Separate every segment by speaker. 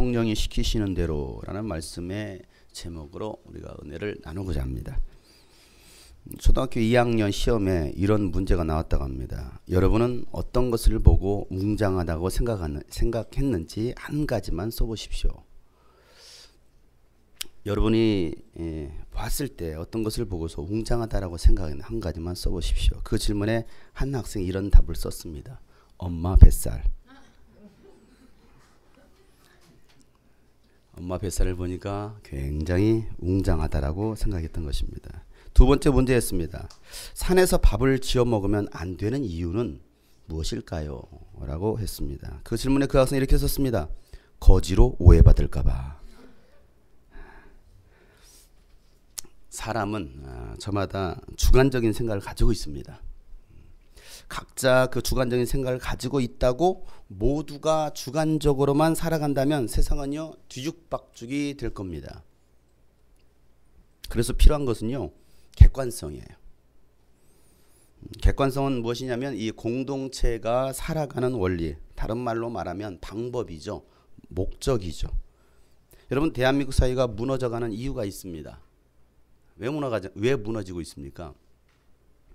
Speaker 1: 성령이 시키시는 대로라는 말씀의 제목으로 우리가 은혜를 나누고자 합니다. 초등학교 2학년 시험에 이런 문제가 나왔다고 합니다. 여러분은 어떤 것을 보고 웅장하다고 생각했는지 한 가지만 써보십시오. 여러분이 예, 봤을 때 어떤 것을 보고서 웅장하다라고 생각한 한 가지만 써보십시오. 그 질문에 한 학생이 이런 답을 썼습니다. 엄마 뱃살. 엄마 뱃살을 보니까 굉장히 웅장하다라고 생각했던 것입니다. 두 번째 문제였습니다. 산에서 밥을 지어 먹으면 안 되는 이유는 무엇일까요? 라고 했습니다. 그 질문에 그 학생이 이렇게 썼습니다. 거지로 오해받을까봐. 사람은 아, 저마다 주관적인 생각을 가지고 있습니다. 각자 그 주관적인 생각을 가지고 있다고 모두가 주관적으로만 살아간다면 세상은요 뒤죽박죽이 될 겁니다. 그래서 필요한 것은요 객관성이에요. 객관성은 무엇이냐면 이 공동체가 살아가는 원리, 다른 말로 말하면 방법이죠. 목적이죠. 여러분 대한민국 사회가 무너져가는 이유가 있습니다. 왜 무너가 왜 무너지고 있습니까?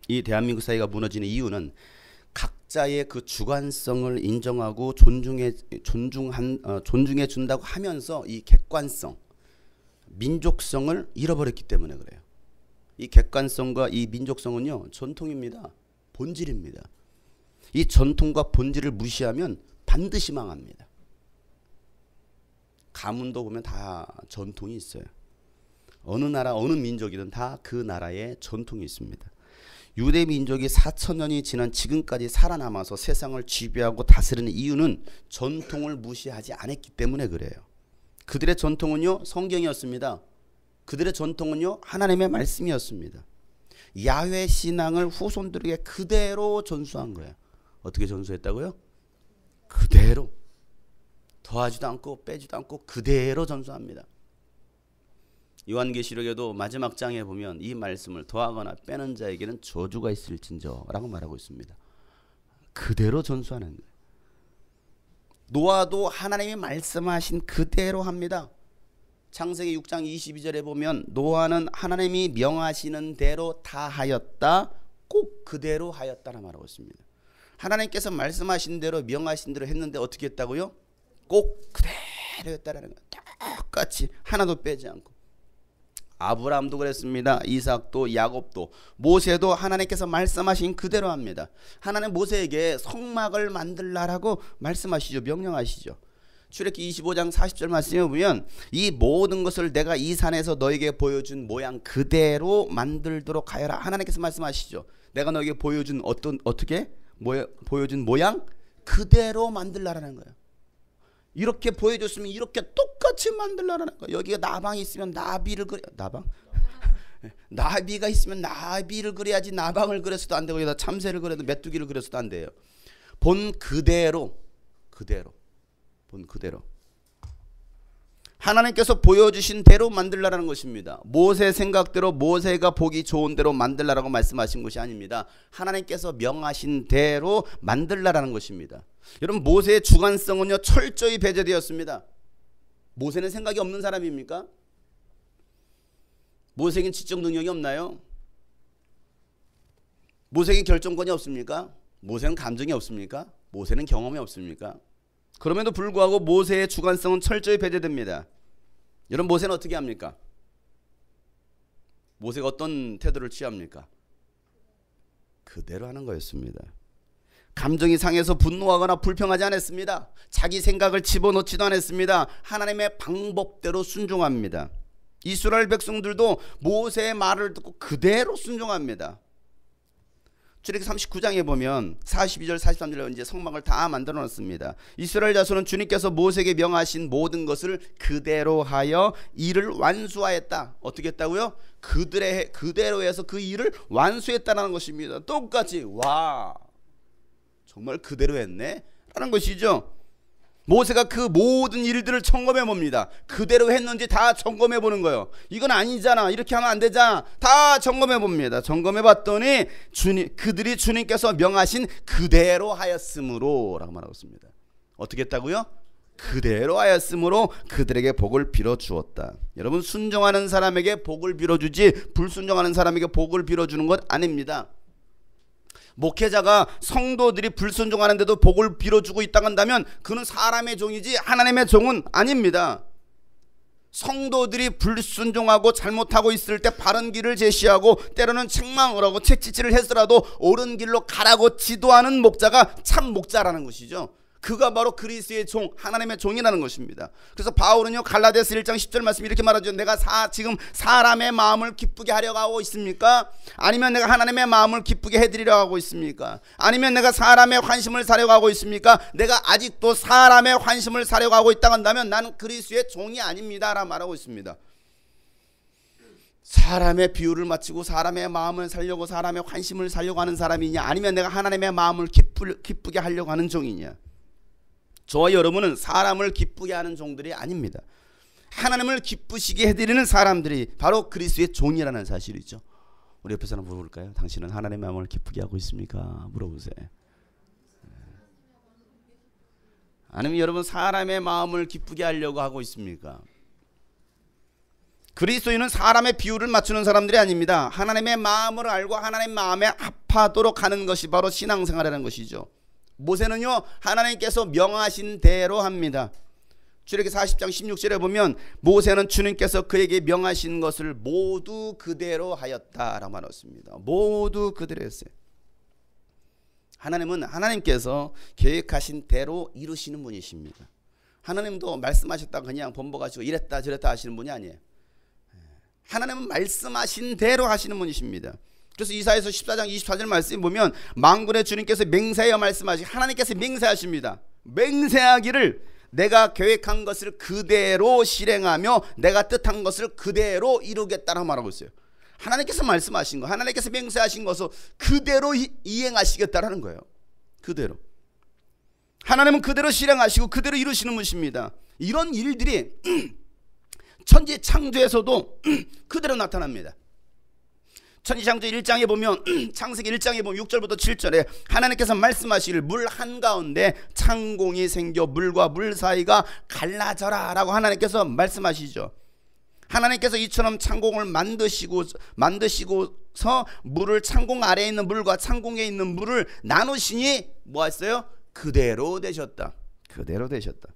Speaker 1: 이 대한민국 사회가 무너지는 이유는 각자의 그 주관성을 인정하고 존중해 존중한 어, 존중해 준다고 하면서 이 객관성, 민족성을 잃어버렸기 때문에 그래요. 이 객관성과 이 민족성은요 전통입니다. 본질입니다. 이 전통과 본질을 무시하면 반드시 망합니다. 가문도 보면 다 전통이 있어요. 어느 나라 어느 민족이든 다 그 나라의 전통이 있습니다. 유대 민족이 4천 년이 지난 지금까지 살아남아서 세상을 지배하고 다스리는 이유는 전통을 무시하지 않았기 때문에 그래요. 그들의 전통은요 성경이었습니다. 그들의 전통은요 하나님의 말씀이었습니다. 야훼 신앙을 후손들에게 그대로 전수한 거예요. 어떻게 전수했다고요? 그대로 더하지도 않고 빼지도 않고 그대로 전수합니다. 요한계시록에도 마지막 장에 보면 이 말씀을 더하거나 빼는 자에게는 저주가 있을진저라고 말하고 있습니다. 그대로 전수하는. 노아도 하나님이 말씀하신 그대로 합니다. 창세기 6장 22절에 보면 노아는 하나님이 명하시는 대로 다 하였다. 꼭 그대로 하였다라 말하고 있습니다. 하나님께서 말씀하신 대로 명하신 대로 했는데 어떻게 했다고요? 꼭 그대로 했다라는 거예요. 똑같이 하나도 빼지 않고. 아브라함도 그랬습니다. 이삭도 야곱도 모세도 하나님께서 말씀하신 그대로 합니다. 하나님 모세에게 성막을 만들라라고 말씀하시죠. 명령하시죠. 출애기 25장 40절 말씀에 보면 이 모든 것을 내가 이 산에서 너에게 보여준 모양 그대로 만들도록 하여라. 하나님께서 말씀하시죠. 내가 너에게 보여준 어떤 어떻게 모 보여준 모양 그대로 만들라라는 거예요. 이렇게 보여줬으면 이렇게 똑같이 만들라라는 거예요. 여기가 나방이 있으면 나비를 그려 나방 나비가 있으면 나비를 그려야지 나방을 그려서도 안 되고 여기다 참새를 그려도 메뚜기를 그려서도 안 돼요. 본 그대로 그대로 본 그대로 하나님께서 보여주신 대로 만들라라는 것입니다. 모세 생각대로 모세가 보기 좋은 대로 만들라라고 말씀하신 것이 아닙니다. 하나님께서 명하신 대로 만들라라는 것입니다. 여러분 모세의 주관성은요 철저히 배제되었습니다. 모세는 생각이 없는 사람입니까? 모세에겐 지적 능력이 없나요? 모세에게 결정권이 없습니까? 모세는 감정이 없습니까? 모세는 경험이 없습니까? 그럼에도 불구하고 모세의 주관성은 철저히 배제됩니다. 여러분 모세는 어떻게 합니까? 모세가 어떤 태도를 취합니까? 그대로 하는 거였습니다. 감정이 상해서 분노하거나 불평하지 않았습니다. 자기 생각을 집어넣지도 않았습니다. 하나님의 방법대로 순종합니다. 이스라엘 백성들도 모세의 말을 듣고 그대로 순종합니다. 출애기 39장에 보면 42절 43절에 이제 성막을 다 만들어 놨습니다. 이스라엘 자손은 주님께서 모세에게 명하신 모든 것을 그대로 하여 일을 완수하였다. 어떻게 했다고요? 그들의 그대로 해서 그 일을 완수했다는 것입니다. 똑같이 와 정말 그대로 했네 라는 것이죠. 모세가 그 모든 일들을 점검해 봅니다. 그대로 했는지 다 점검해 보는 거예요. 이건 아니잖아. 이렇게 하면 안 되잖아. 다 점검해 봅니다. 점검해 봤더니 주님 그들이 주님께서 명하신 그대로 하였으므로라고 말하고 있습니다. 어떻게 했다고요? 그대로 하였으므로 그들에게 복을 빌어 주었다. 여러분 순종하는 사람에게 복을 빌어 주지 불순종하는 사람에게 복을 빌어 주는 것 아닙니다. 목회자가 성도들이 불순종하는데도 복을 빌어 주고 있다 한다면 그는 사람의 종이지 하나님의 종은 아닙니다. 성도들이 불순종하고 잘못하고 있을 때 바른 길을 제시하고 때로는 책망을 하고 책지질을 했더라도 옳은 길로 가라고 지도하는 목자가 참 목자라는 것이죠. 그가 바로 그리스의 종, 하나님의 종이라는 것입니다. 그래서 바울은요 갈라디아서 1장 10절 말씀 이렇게 말하죠. 내가 사, 지금 사람의 마음을 기쁘게 하려고 하고 있습니까? 아니면 내가 하나님의 마음을 기쁘게 해드리려고 하고 있습니까? 아니면 내가 사람의 환심을 사려고 하고 있습니까? 내가 아직도 사람의 환심을 사려고 하고 있다 한다면 나는 그리스의 종이 아닙니다라고 말하고 있습니다. 사람의 비유를 마치고 사람의 마음을 살려고 사람의 환심을 살려고 하는 사람이냐 아니면 내가 하나님의 마음을 기쁘, 기쁘게 하려고 하는 종이냐 저와 여러분은 사람을 기쁘게 하는 종들이 아닙니다. 하나님을 기쁘시게 해드리는 사람들이 바로 그리스의 종이라는 사실이죠. 우리 옆에 사람 물어볼까요? 당신은 하나님의 마음을 기쁘게 하고 있습니까? 물어보세요. 아니면 여러분 사람의 마음을 기쁘게 하려고 하고 있습니까? 그리스도인은 사람의 비율을 맞추는 사람들이 아닙니다. 하나님의 마음을 알고 하나님 마음에 합하도록 하는 것이 바로 신앙생활이라는 것이죠. 모세는요 하나님께서 명하신 대로 합니다. 출애기 40장 16절에 보면 모세는 주님께서 그에게 명하신 것을 모두 그대로 하였다라고 말했습니다. 모두 그대로 했어요. 하나님은 하나님께서 계획하신 대로 이루시는 분이십니다. 하나님도 말씀하셨다 그냥 번복하시고 이랬다 저랬다 하시는 분이 아니에요. 하나님은 말씀하신 대로 하시는 분이십니다. 그래서 이사에서 14장 24절 말씀 보면 망군의 주님께서 맹세하여 말씀하시 하나님께서 맹세하십니다. 맹세하기를 내가 계획한 것을 그대로 실행하며 내가 뜻한 것을 그대로 이루겠다라고 말하고 있어요. 하나님께서 말씀하신 거, 하나님께서 맹세하신 것을 그대로 이행하시겠다라는 거예요. 그대로. 하나님은 그대로 실행하시고 그대로 이루시는 분이십니다. 이런 일들이 천지 창조에서도 그대로 나타납니다. 천지창조 1장에 보면 창세기 1장에 보면 6절부터 7절에 하나님께서 말씀하시길 물 한가운데 창공이 생겨 물과 물 사이가 갈라져라 라고 하나님께서 말씀하시죠. 하나님께서 이처럼 창공을 만드시고 만드시고서 물을 창공 아래에 있는 물과 창공에 있는 물을 나누시니 뭐 했어요? 그대로 되셨다. 그대로 되셨다.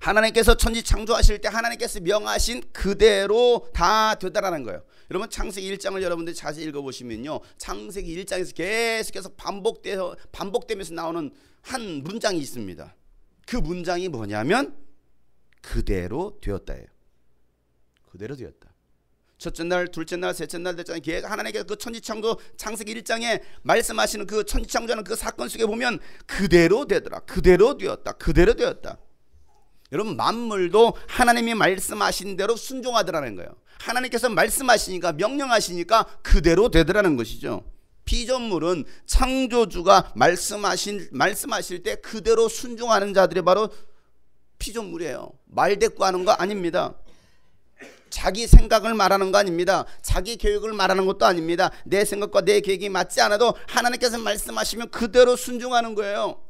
Speaker 1: 하나님께서 천지 창조하실 때 하나님께서 명하신 그대로 다 되다라는 거예요. 여러분 창세기 1장을 여러분들이 자세히 읽어보시면요. 창세기 1장에서 계속해서 반복되어 반복되면서 나오는 한 문장이 있습니다. 그 문장이 뭐냐면 그대로 되었다예요. 그대로 되었다. 첫째 날, 둘째 날, 셋째 날 됐잖아요. 하나님께서 그 천지창조 창세기 1장에 말씀하시는 그 천지창조하는 그 사건 속에 보면 그대로 되더라. 그대로 되었다. 그대로 되었다. 여러분 만물도 하나님이 말씀하신 대로 순종하더라는 거예요. 하나님께서 말씀하시니까 명령하시니까 그대로 되더라는 것이죠. 피조물은 창조주가 말씀하신 말씀하실 때 그대로 순종하는 자들이 바로 피조물이에요. 말대꾸하는 거 아닙니다. 자기 생각을 말하는 거 아닙니다. 자기 계획을 말하는 것도 아닙니다. 내 생각과 내 계획이 맞지 않아도 하나님께서 말씀하시면 그대로 순종하는 거예요.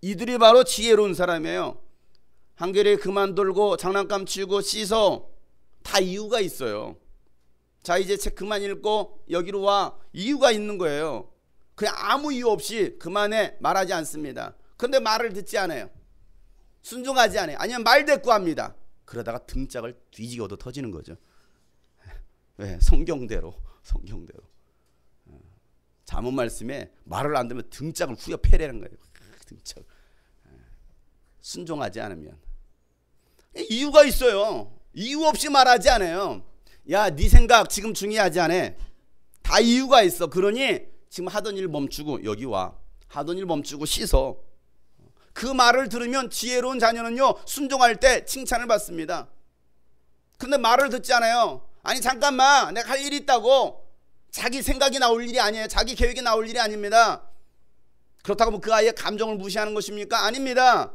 Speaker 1: 이들이 바로 지혜로운 사람이에요. 한결에 그만 돌고 장난감 치우고 씻어 다 이유가 있어요. 자 이제 책 그만 읽고 여기로 와 이유가 있는 거예요. 그냥 아무 이유 없이 그만해 말하지 않습니다. 근데 말을 듣지 않아요. 순종하지 않아요. 아니면 말 대꾸합니다. 그러다가 등짝을 뒤지고도 터지는 거죠. 왜? 성경대로 성경대로. 자문 말씀에 말을 안 듣면 등짝을 후려 패라는 거예요. 등짝. 순종하지 않으면 이유가 있어요. 이유 없이 말하지 않아요. 야, 네 생각 지금 중요하지 않아. 다 이유가 있어. 그러니 지금 하던 일 멈추고 여기 와. 하던 일 멈추고 씻어. 그 말을 들으면 지혜로운 자녀는요 순종할 때 칭찬을 받습니다. 근데 말을 듣지 않아요. 아니 잠깐만 내가 할 일이 있다고 자기 생각이 나올 일이 아니에요. 자기 계획이 나올 일이 아닙니다. 그렇다고 뭐그 아이의 감정을 무시하는 것입니까? 아닙니다.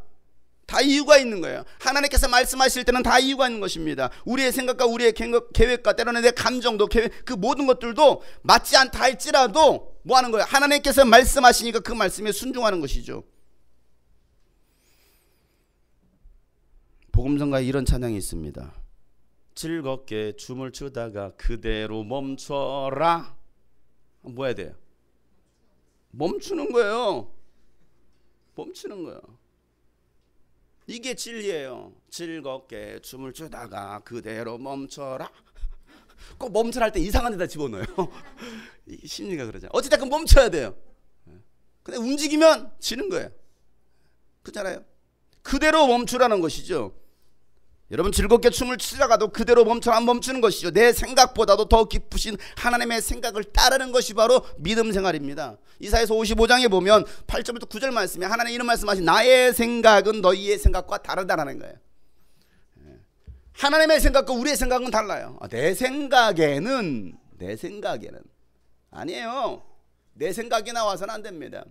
Speaker 1: 다 이유가 있는 거예요. 하나님께서 말씀하실 때는 다 이유가 있는 것입니다. 우리의 생각과 우리의 계획과 때로는 내 감정도 계획, 그 모든 것들도 맞지 않다 할지라도 뭐 하는 거예요? 하나님께서 말씀하시니까 그 말씀에 순종하는 것이죠. 복음성가에 이런 찬양이 있습니다. 즐겁게 춤을 추다가 그대로 멈춰라. 뭐 해야 돼요? 멈추는 거예요. 멈추는 거예요. 이게 진리예요. 즐겁게 춤을 추다가 그대로 멈춰라. 꼭 멈춰라 할 때 이상한 데다 집어넣어요. 심리가 그러잖아요. 어찌됐건 멈춰야 돼요. 근데 움직이면 지는 거예요. 그잖아요. 그대로 멈추라는 것이죠. 여러분 즐겁게 춤을 추다가도 그대로 멈춰 안 멈추는 것이죠. 내 생각보다도 더 깊으신 하나님의 생각을 따르는 것이 바로 믿음 생활입니다. 이사에서 55장에 보면 8절부터 9절 말씀에 하나님 이런 말씀하신 나의 생각은 너희의 생각과 다르다라는 거예요. 예. 하나님의 생각과 우리의 생각은 달라요. 아, 내 생각에는 내 생각에는 아니에요. 내 생각이 나와서는 안 됩니다.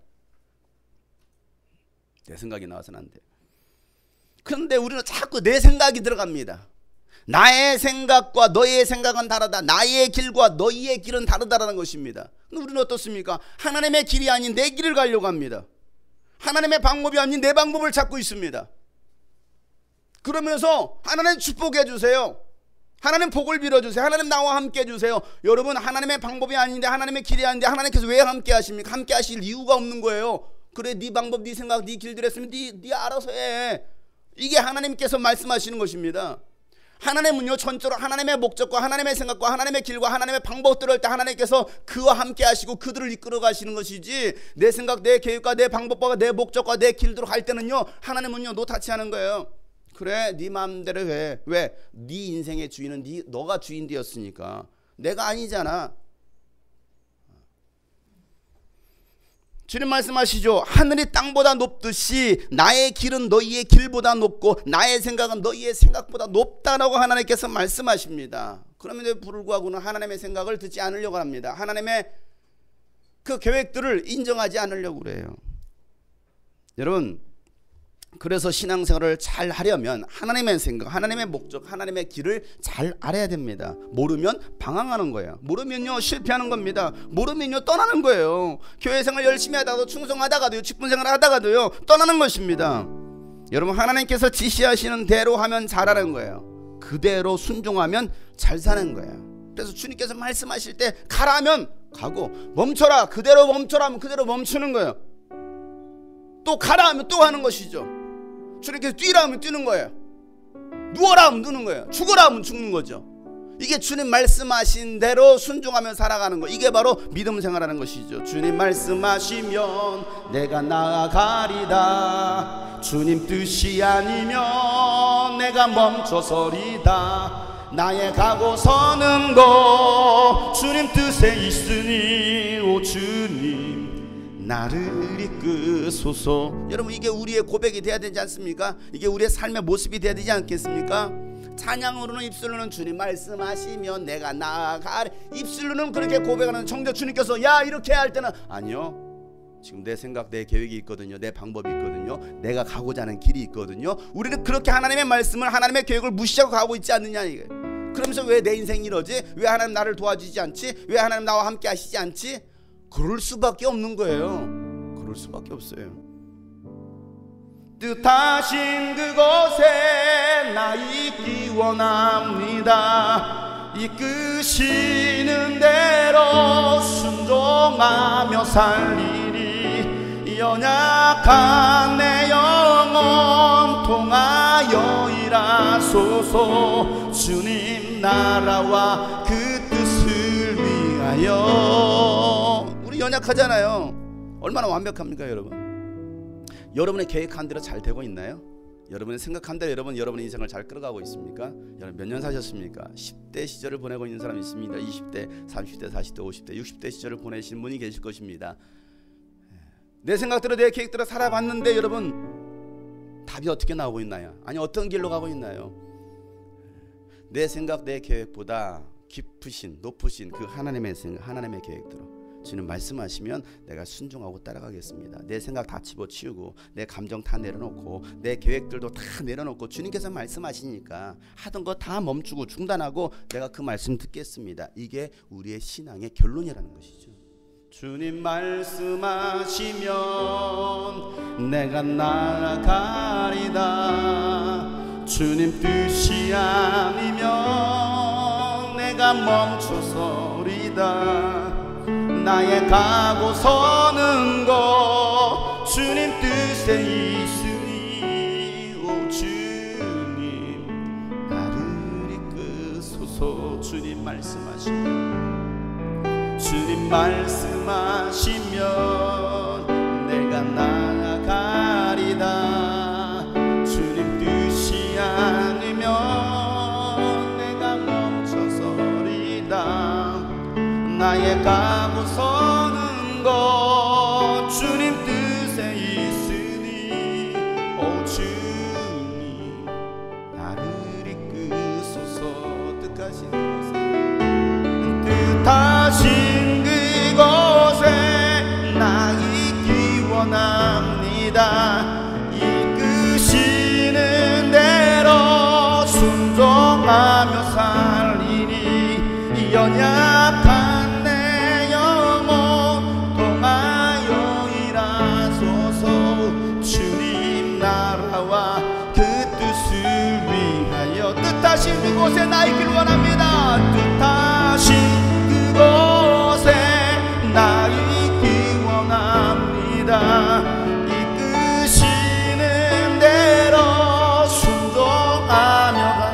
Speaker 1: 내 생각이 나와서는 안 돼. 그런데 우리는 자꾸 내 생각이 들어갑니다. 나의 생각과 너의 생각은 다르다. 나의 길과 너희의 길은 다르다라는 것입니다. 우리는 어떻습니까? 하나님의 길이 아닌 내 길을 가려고 합니다. 하나님의 방법이 아닌 내 방법을 찾고 있습니다. 그러면서 하나님 축복해 주세요. 하나님 복을 빌어주세요. 하나님 나와 함께 해주세요. 여러분 하나님의 방법이 아닌데 하나님의 길이 아닌데 하나님께서 왜 함께 하십니까? 함께 하실 이유가 없는 거예요. 그래 네 방법, 네 생각, 네 길들 했으면 네, 네 알아서 해. 이게 하나님께서 말씀하시는 것입니다. 하나님은요 전적으로 하나님의 목적과 하나님의 생각과 하나님의 길과 하나님의 방법들을 때 하나님께서 그와 함께 하시고 그들을 이끌어 가시는 것이지 내 생각 내 계획과 내 방법과 내 목적과 내 길대로 갈 때는요 하나님은요 노타치 하는 거예요 그래 네 마음대로 해 왜? 네 인생의 주인은 네 너가 주인 되었으니까 내가 아니잖아 주님 말씀하시죠. 하늘이 땅보다 높듯이 나의 길은 너희의 길보다 높고 나의 생각은 너희의 생각보다 높다라고 하나님께서 말씀하십니다. 그럼에도 불구하고는 하나님의 생각을 듣지 않으려고 합니다. 하나님의 그 계획들을 인정하지 않으려고 그래요. 여러분 그래서 신앙생활을 잘 하려면 하나님의 생각, 하나님의 목적, 하나님의 길을 잘 알아야 됩니다. 모르면 방황하는 거예요. 모르면요 실패하는 겁니다. 모르면요 떠나는 거예요. 교회 생활 열심히 하다가도 충성하다가도요 직분 생활 하다가도요 떠나는 것입니다. 여러분 하나님께서 지시하시는 대로 하면 잘하는 거예요. 그대로 순종하면 잘 사는 거예요. 그래서 주님께서 말씀하실 때 가라면 가고 멈춰라 그대로 멈춰라 하면 그대로 멈추는 거예요. 또 가라 하면 또 하는 것이죠. 주님께서 뛰라 하면 뛰는 거예요. 누워라 하면 누는 거예요. 죽어라 하면 죽는 거죠. 이게 주님 말씀하신 대로 순종하며 살아가는 거. 이게 바로 믿음 생활하는 것이죠. 주님 말씀하시면 내가 나아가리다. 주님 뜻이 아니면 내가 멈춰서리다. 나의 가고 서는 거 주님 뜻에 있으니 오 주님 나를 이끄소서. 여러분 이게 우리의 고백이 돼야 되지 않습니까? 이게 우리의 삶의 모습이 돼야 되지 않겠습니까? 찬양으로는 입술로는 주님 말씀하시면 내가 나아가 입술로는 그렇게 고백하는 정작 주님께서 야 이렇게 할 때는 아니요. 지금 내 생각 내 계획이 있거든요. 내 방법이 있거든요. 내가 가고자 하는 길이 있거든요. 우리는 그렇게 하나님의 말씀을 하나님의 계획을 무시하고 가고 있지 않느냐 이게. 그러면서 왜 내 인생이 이러지? 왜 하나님 나를 도와주지 않지? 왜 하나님 나와 함께 하시지 않지 그럴 수밖에 없는 거예요. 그럴 수밖에 없어요. 뜻하신 그곳에 나 있기 원합니다. 이끄시는 대로 순종하며 살리리 연약한 내 영혼 통하여 일하소서 주님 나라와 그 뜻을 위하여 연약하잖아요. 얼마나 완벽합니까, 여러분? 여러분의 계획한 대로 잘 되고 있나요? 여러분의 생각한 대로 여러분 여러분의 인생을 잘 끌어가고 있습니까? 여러분 몇 년 사셨습니까? 10대 시절을 보내고 있는 사람이 있습니다. 20대, 30대, 40대, 50대, 60대 시절을 보내신 분이 계실 것입니다. 내 생각대로 내 계획대로 살아봤는데 여러분 답이 어떻게 나오고 있나요? 아니 어떤 길로 가고 있나요? 내 생각 내 계획보다 깊으신 높으신 그 하나님의 생각 하나님의 계획대로 주님 말씀하시면 내가 순종하고 따라가겠습니다. 내 생각 다 집어치우고 내 감정 다 내려놓고 내 계획들도 다 내려놓고 주님께서 말씀하시니까 하던 거 다 멈추고 중단하고 내가 그 말씀 듣겠습니다. 이게 우리의 신앙의 결론이라는 것이죠. 주님 말씀하시면 내가 나아가리다 주님 뜻이 아니면 내가 멈춰서리다 나의 가고 서는 것 주님 뜻에 있으니 오 주님. 나를 이끄소서. 주님 말씀하시면 주님 말씀하시면 내가 나아가리다. 주님 뜻이 아니면 내가 멈춰서리다. 나의 가 그곳에 나 있길 원합니다. 뜻하신 그곳에 나 있기 원합니다. 이끄시는 대로 순종하며 가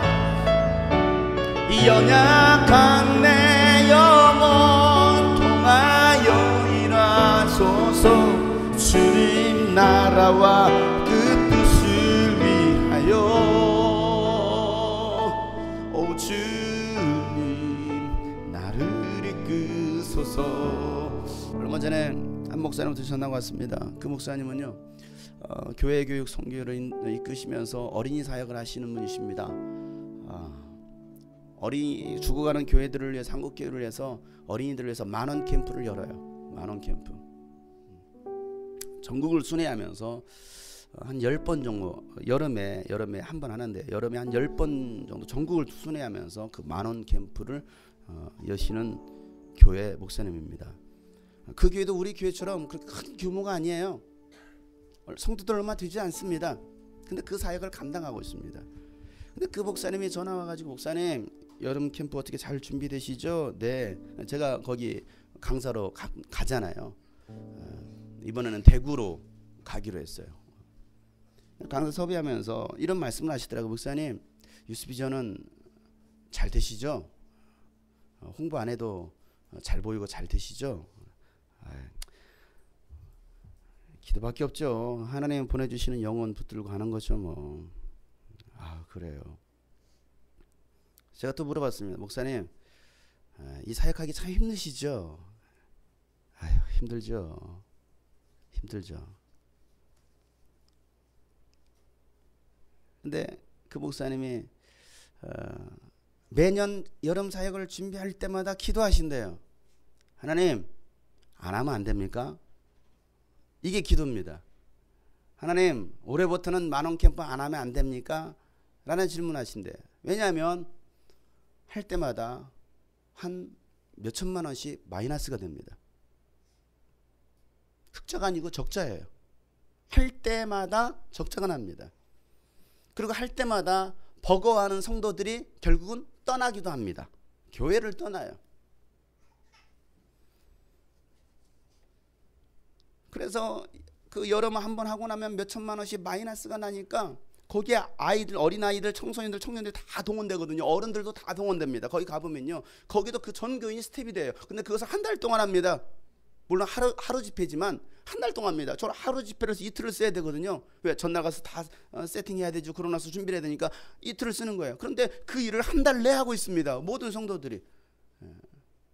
Speaker 1: 연약한 내 영혼 통하여 일하소서. 주님 나라와 목사님한테 전화가 왔습니다 그 목사님은요 어, 교회 교육 선교를 인- 이끄시면서 어린이 사역을 하시는 분이십니다 아, 어린이 죽어가는 교회들을 위해 한국 교회를 위해서 어린이들을 위해서 만원 캠프를 열어요. 만원 캠프. 전국을 순회하면서 어, 한 10번 정도 여름에 여름에 한 번 하는데 여름에 한 10번 정도 전국을 순회하면서 그 만원 캠프를 어, 여시는 교회 목사님입니다. 그 교회도 우리 교회처럼 그렇게 큰 규모가 아니에요. 성도들 얼마 되지 않습니다. 근데 그 사역을 감당하고 있습니다. 근데 그 목사님이 전화 와가지고 목사님 여름 캠프 어떻게 잘 준비되시죠? 네, 제가 거기 강사로 가, 가잖아요. 어, 이번에는 대구로 가기로 했어요. 강사 섭외하면서 이런 말씀을 하시더라고 목사님 유스비전은 잘 되시죠? 어, 홍보 안 해도 잘 보이고 잘 되시죠? 기도밖에 없죠. 하나님 보내주시는 영혼 붙들고 가는 거죠 뭐. 아 그래요. 제가 또 물어봤습니다. 목사님, 아, 이 사역하기 참 힘드시죠? 아유 힘들죠. 힘들죠. 근데 그 목사님이 어, 매년 여름 사역을 준비할 때마다 기도하신대요. 하나님 안 하면 안 됩니까? 이게 기도입니다. 하나님 올해부터는 만원 캠프 안 하면 안 됩니까? 라는 질문하신대. 왜냐하면 할 때마다 한 몇천만 원씩 마이너스가 됩니다. 흑자가 아니고 적자예요. 할 때마다 적자가 납니다. 그리고 할 때마다 버거워하는 성도들이 결국은 떠나기도 합니다. 교회를 떠나요. 그래서 그 여름 한번 하고 나면 몇 천만 원씩 마이너스가 나니까 거기에 아이들, 어린 아이들, 청소년들, 청년들 다 동원되거든요. 어른들도 다 동원됩니다. 거기 가보면요, 거기도 그 전교인 스텝이 돼요. 근데 그것을 한 달 동안 합니다. 물론 하루 하루 집회지만 한 달 동안 합니다. 저는 하루 집회를 이틀을 써야 되거든요. 왜 전날 가서 다 어, 세팅해야 되죠. 그러고 나서 준비를 해야 되니까 이틀을 쓰는 거예요. 그런데 그 일을 한 달 내 하고 있습니다. 모든 성도들이.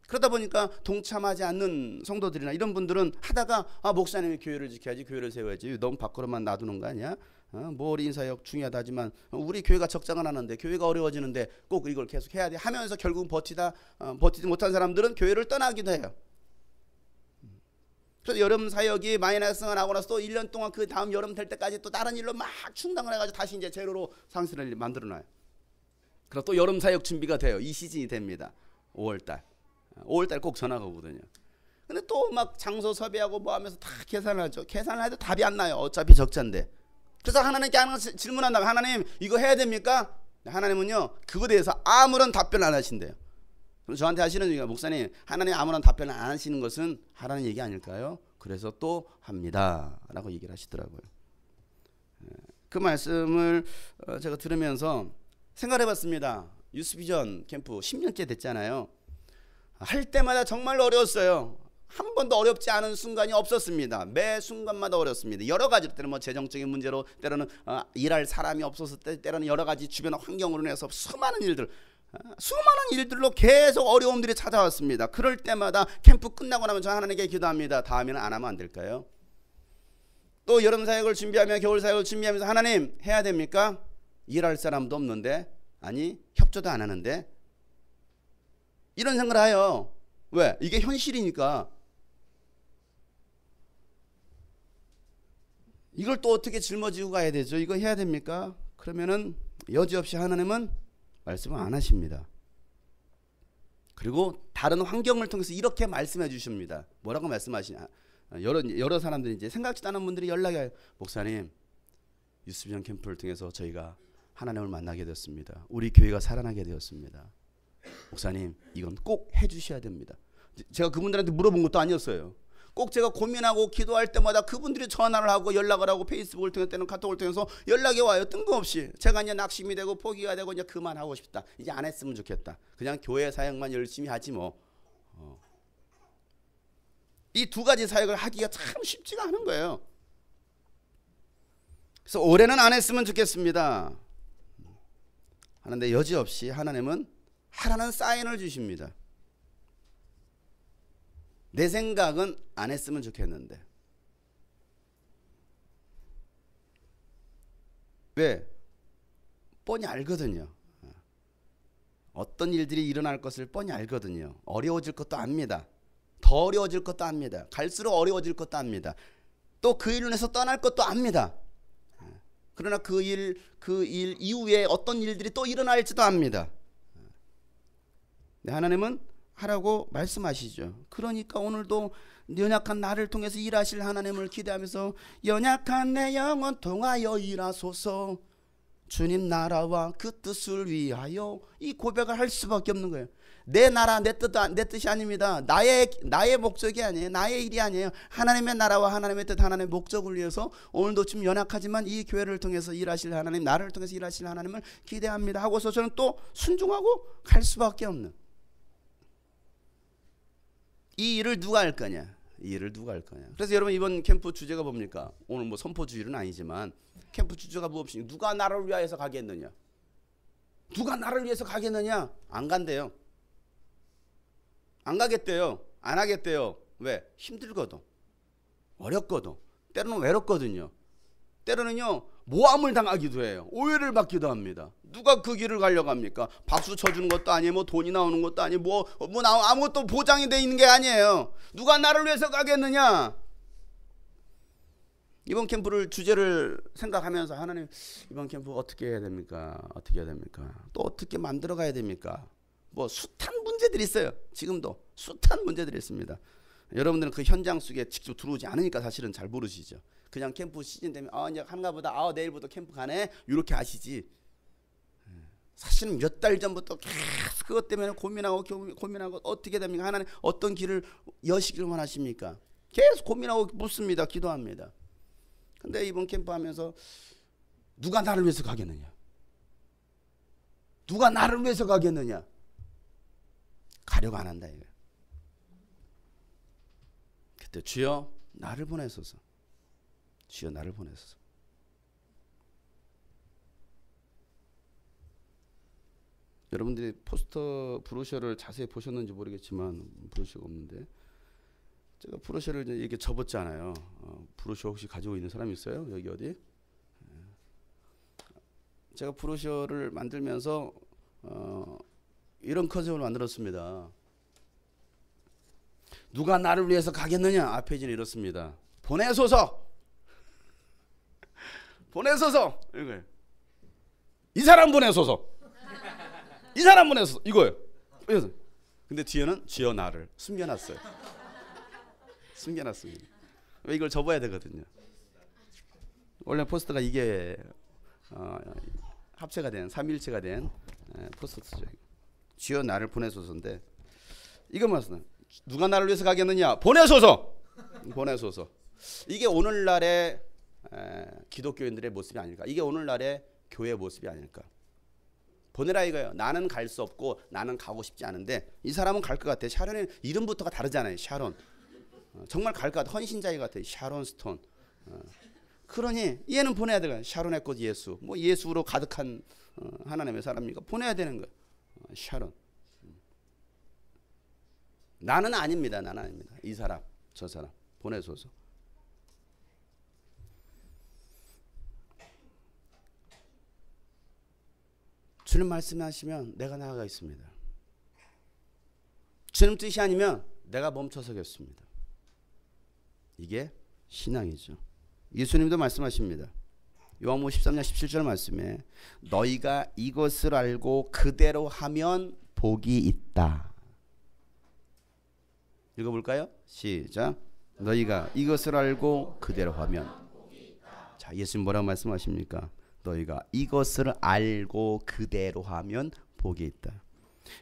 Speaker 1: 예. 그러다 보니까 동참하지 않는 성도들이나 이런 분들은 하다가 아 목사님이 교회를 지켜야지 교회를 세워야지 너무 밖으로만 놔두는 거 아니야? 어, 뭐 어린 사역 중요하다지만 우리 교회가 적장을 하는데 교회가 어려워지는데 꼭 이걸 계속 해야 돼 하면서 결국 버티다 어, 버티지 못한 사람들은 교회를 떠나기도 해요. 그래서 여름 사역이 마이너스가 나고 나서 또 1년 동안 그 다음 여름 될 때까지 또 다른 일로 막 충당을 해가지고 다시 이제 제로로 상승을 만들어놔요. 그리고 또 여름 사역 준비가 돼요. 이 시즌이 됩니다. 5월달. 5월달 꼭 전화가 오거든요. 근데 또 막 장소 섭외하고 뭐 하면서 다 계산을 하죠. 계산을 해도 답이 안 나요. 어차피 적자인데. 그래서 하나님께 하나 질문한다고 하나님 이거 해야 됩니까? 하나님은요 그거에 대해서 아무런 답변 안 하신대요. 그럼 저한테 하시는 얘기가 목사님 하나님 아무런 답변을 안 하시는 것은 하라는 얘기 아닐까요? 그래서 또 합니다라고 얘기를 하시더라고요. 예, 그 말씀을 어, 제가 들으면서 생각해봤습니다. 유스비전 캠프 10년째 됐잖아요. 할 때마다 정말 어려웠어요. 한 번도 어렵지 않은 순간이 없었습니다. 매 순간마다 어렵습니다. 여러 가지로 때는 뭐 재정적인 문제로 때로는 어, 일할 사람이 없어서 때, 때로는 여러 가지 주변 환경으로 인해서 수많은 일들 어, 수많은 일들로 계속 어려움들이 찾아왔습니다. 그럴 때마다 캠프 끝나고 나면 저 하나님께 기도합니다. 다음에는 안 하면 안 될까요? 또 여름 사역을 준비하며 겨울 사역을 준비하면서 하나님 해야 됩니까? 일할 사람도 없는데 아니 협조도 안 하는데 이런 생각을 해요. 왜? 이게 현실이니까. 이걸 또 어떻게 짊어지고 가야 되죠? 이거 해야 됩니까? 그러면은 여지없이 하나님은 말씀을 안 하십니다. 그리고 다른 환경을 통해서 이렇게 말씀해 주십니다. 뭐라고 말씀하시냐? 여러 여러 사람들이 이제 생각지도 않은 분들이 연락이 와요. 목사님, 유스비전 캠프를 통해서 저희가 하나님을 만나게 되었습니다. 우리 교회가 살아나게 되었습니다. 목사님, 이건 꼭 해주셔야 됩니다. 제가 그분들한테 물어본 것도 아니었어요. 꼭 제가 고민하고 기도할 때마다 그분들이 전화를 하고 연락을 하고 페이스북을 통해 때는 카톡을 통해서 연락이 와요. 뜬금없이. 제가 이제 낙심이 되고 포기가 되고 이제 그만하고 싶다. 이제 안 했으면 좋겠다. 그냥 교회 사역만 열심히 하지 뭐. 어. 이두 가지 사역을 하기가 참 쉽지가 않은 거예요. 그래서 올해는 안 했으면 좋겠습니다. 하는데 여지없이 하나님은 하라는 사인을 주십니다. 내 생각은 안 했으면 좋겠는데. 왜? 뻔히 알거든요. 어떤 일들이 일어날 것을 뻔히 알거든요. 어려워질 것도 압니다. 더 어려워질 것도 압니다. 갈수록 어려워질 것도 압니다. 또 그 일로 인해서 떠날 것도 압니다. 그러나 그 일, 그 일 이후에 어떤 일들이 또 일어날지도 압니다. 네, 하나님은 하라고 말씀하시죠. 그러니까 오늘도 연약한 나를 통해서 일하실 하나님을 기대하면서 연약한 내 영혼 통하여 일하소서 주님 나라와 그 뜻을 위하여 이 고백을 할 수밖에 없는 거예요. 내 나라 내 뜻, 내 뜻이 아닙니다. 나의 나의 목적이 아니에요. 나의 일이 아니에요. 하나님의 나라와 하나님의 뜻, 하나님의 목적을 위해서 오늘도 좀 연약하지만 이 교회를 통해서 일하실 하나님, 나를 통해서 일하실 하나님을 기대합니다. 하고서 저는 또 순종하고 갈 수밖에 없는 이 일을 누가 할 거냐? 이 일을 누가 할 거냐? 그래서 여러분 이번 캠프 주제가 뭡니까? 오늘 뭐 선포 주일은 아니지만 캠프 주제가 무엇이냐? 누가 나를 위하여서 가겠느냐? 누가 나를 위해서 가겠느냐? 안 간대요. 안 가겠대요. 안 하겠대요. 왜? 힘들거든. 어렵거든. 때로는 외롭거든요. 때로는요 모함을 당하기도 해요. 오해를 받기도 합니다. 누가 그 길을 가려고 합니까? 박수 쳐주는 것도 아니에요. 뭐 돈이 나오는 것도 아니에요. 뭐, 뭐 나, 아무것도 보장이 돼 있는 게 아니에요. 누가 나를 위해서 가겠느냐? 이번 캠프를 주제를 생각하면서 하나님 이번 캠프 어떻게 해야 됩니까? 어떻게 해야 됩니까? 또 어떻게 만들어 가야 됩니까? 뭐 숱한 문제들이 있어요. 지금도 숱한 문제들이 있습니다. 여러분들은 그 현장 속에 직접 들어오지 않으니까 사실은 잘 모르시죠. 그냥 캠프 시즌 되면 아 이제 한가 보다 아 내일부터 캠프 가네 이렇게 아시지 사실은 몇 달 전부터 계속 그것 때문에 고민하고 고민하고 어떻게 됩니까? 하나님 어떤 길을 여시기를 원하십니까? 계속 고민하고 묻습니다. 기도합니다. 근데 이번 캠프 하면서 누가 나를 위해서 가겠느냐? 누가 나를 위해서 가겠느냐? 가려고 안 한다 이거 그때 주여 나를 보내소서. 주여 나를 보내소서. 여러분들이 포스터 브로셔를 자세히 보셨는지 모르겠지만 브로셔가 없는데 제가 브로셔를 이렇게 접었잖아요. 어, 브로셔 혹시 가지고 있는 사람 있어요? 여기 어디? 예. 제가 브로셔를 만들면서 어, 이런 컨셉을 만들었습니다. 누가 나를 위해서 가겠느냐? 앞에 이제 이렇습니다. 보내소서. 보내소서 이거 이 사람 보내소서 이 사람 보내소서 이거예요. 근데 뒤에는 지어 나를 숨겨놨어요. 숨겨놨습니다. 왜 이걸 접어야 되거든요. 원래 포스트가 이게 어, 합체가 된 삼일체가 된 에, 포스트죠. 주여 나를 보내소서인데 이거 말씀 누가 나를 위해서 가겠느냐? 보내소서! 보내소서. 이게 오늘날의 에, 기독교인들의 모습이 아닐까? 이게 오늘날의 교회 모습이 아닐까 보내라 이거예요. 나는 갈 수 없고 나는 가고 싶지 않은데 이 사람은 갈 것 같아. 샤론의 이름부터가 다르잖아요 샤론. 어, 정말 갈 것 같아. 헌신자의 같아. 샤론 스톤. 어. 그러니 얘는 보내야 돼 샤론의 꽃 예수. 뭐 예수로 가득한 어, 하나님의 사람이니까 보내야 되는 거야 어, 샤론. 나는 아닙니다. 나는 아닙니다. 이 사람, 저 사람 보내소서. 주님 말씀하시면 내가 나아가 있습니다. 주님 뜻이 아니면 내가 멈춰서겠습니다. 이게 신앙이죠. 예수님도 말씀하십니다. 요한복음 13장 17절 말씀에 너희가 이것을 알고 그대로 하면 복이 있다. 읽어볼까요? 시작. 너희가 이것을 알고 그대로 하면 자 예수님 뭐라고 말씀하십니까? 너희가 이것을 알고 그대로 하면 복이 있다.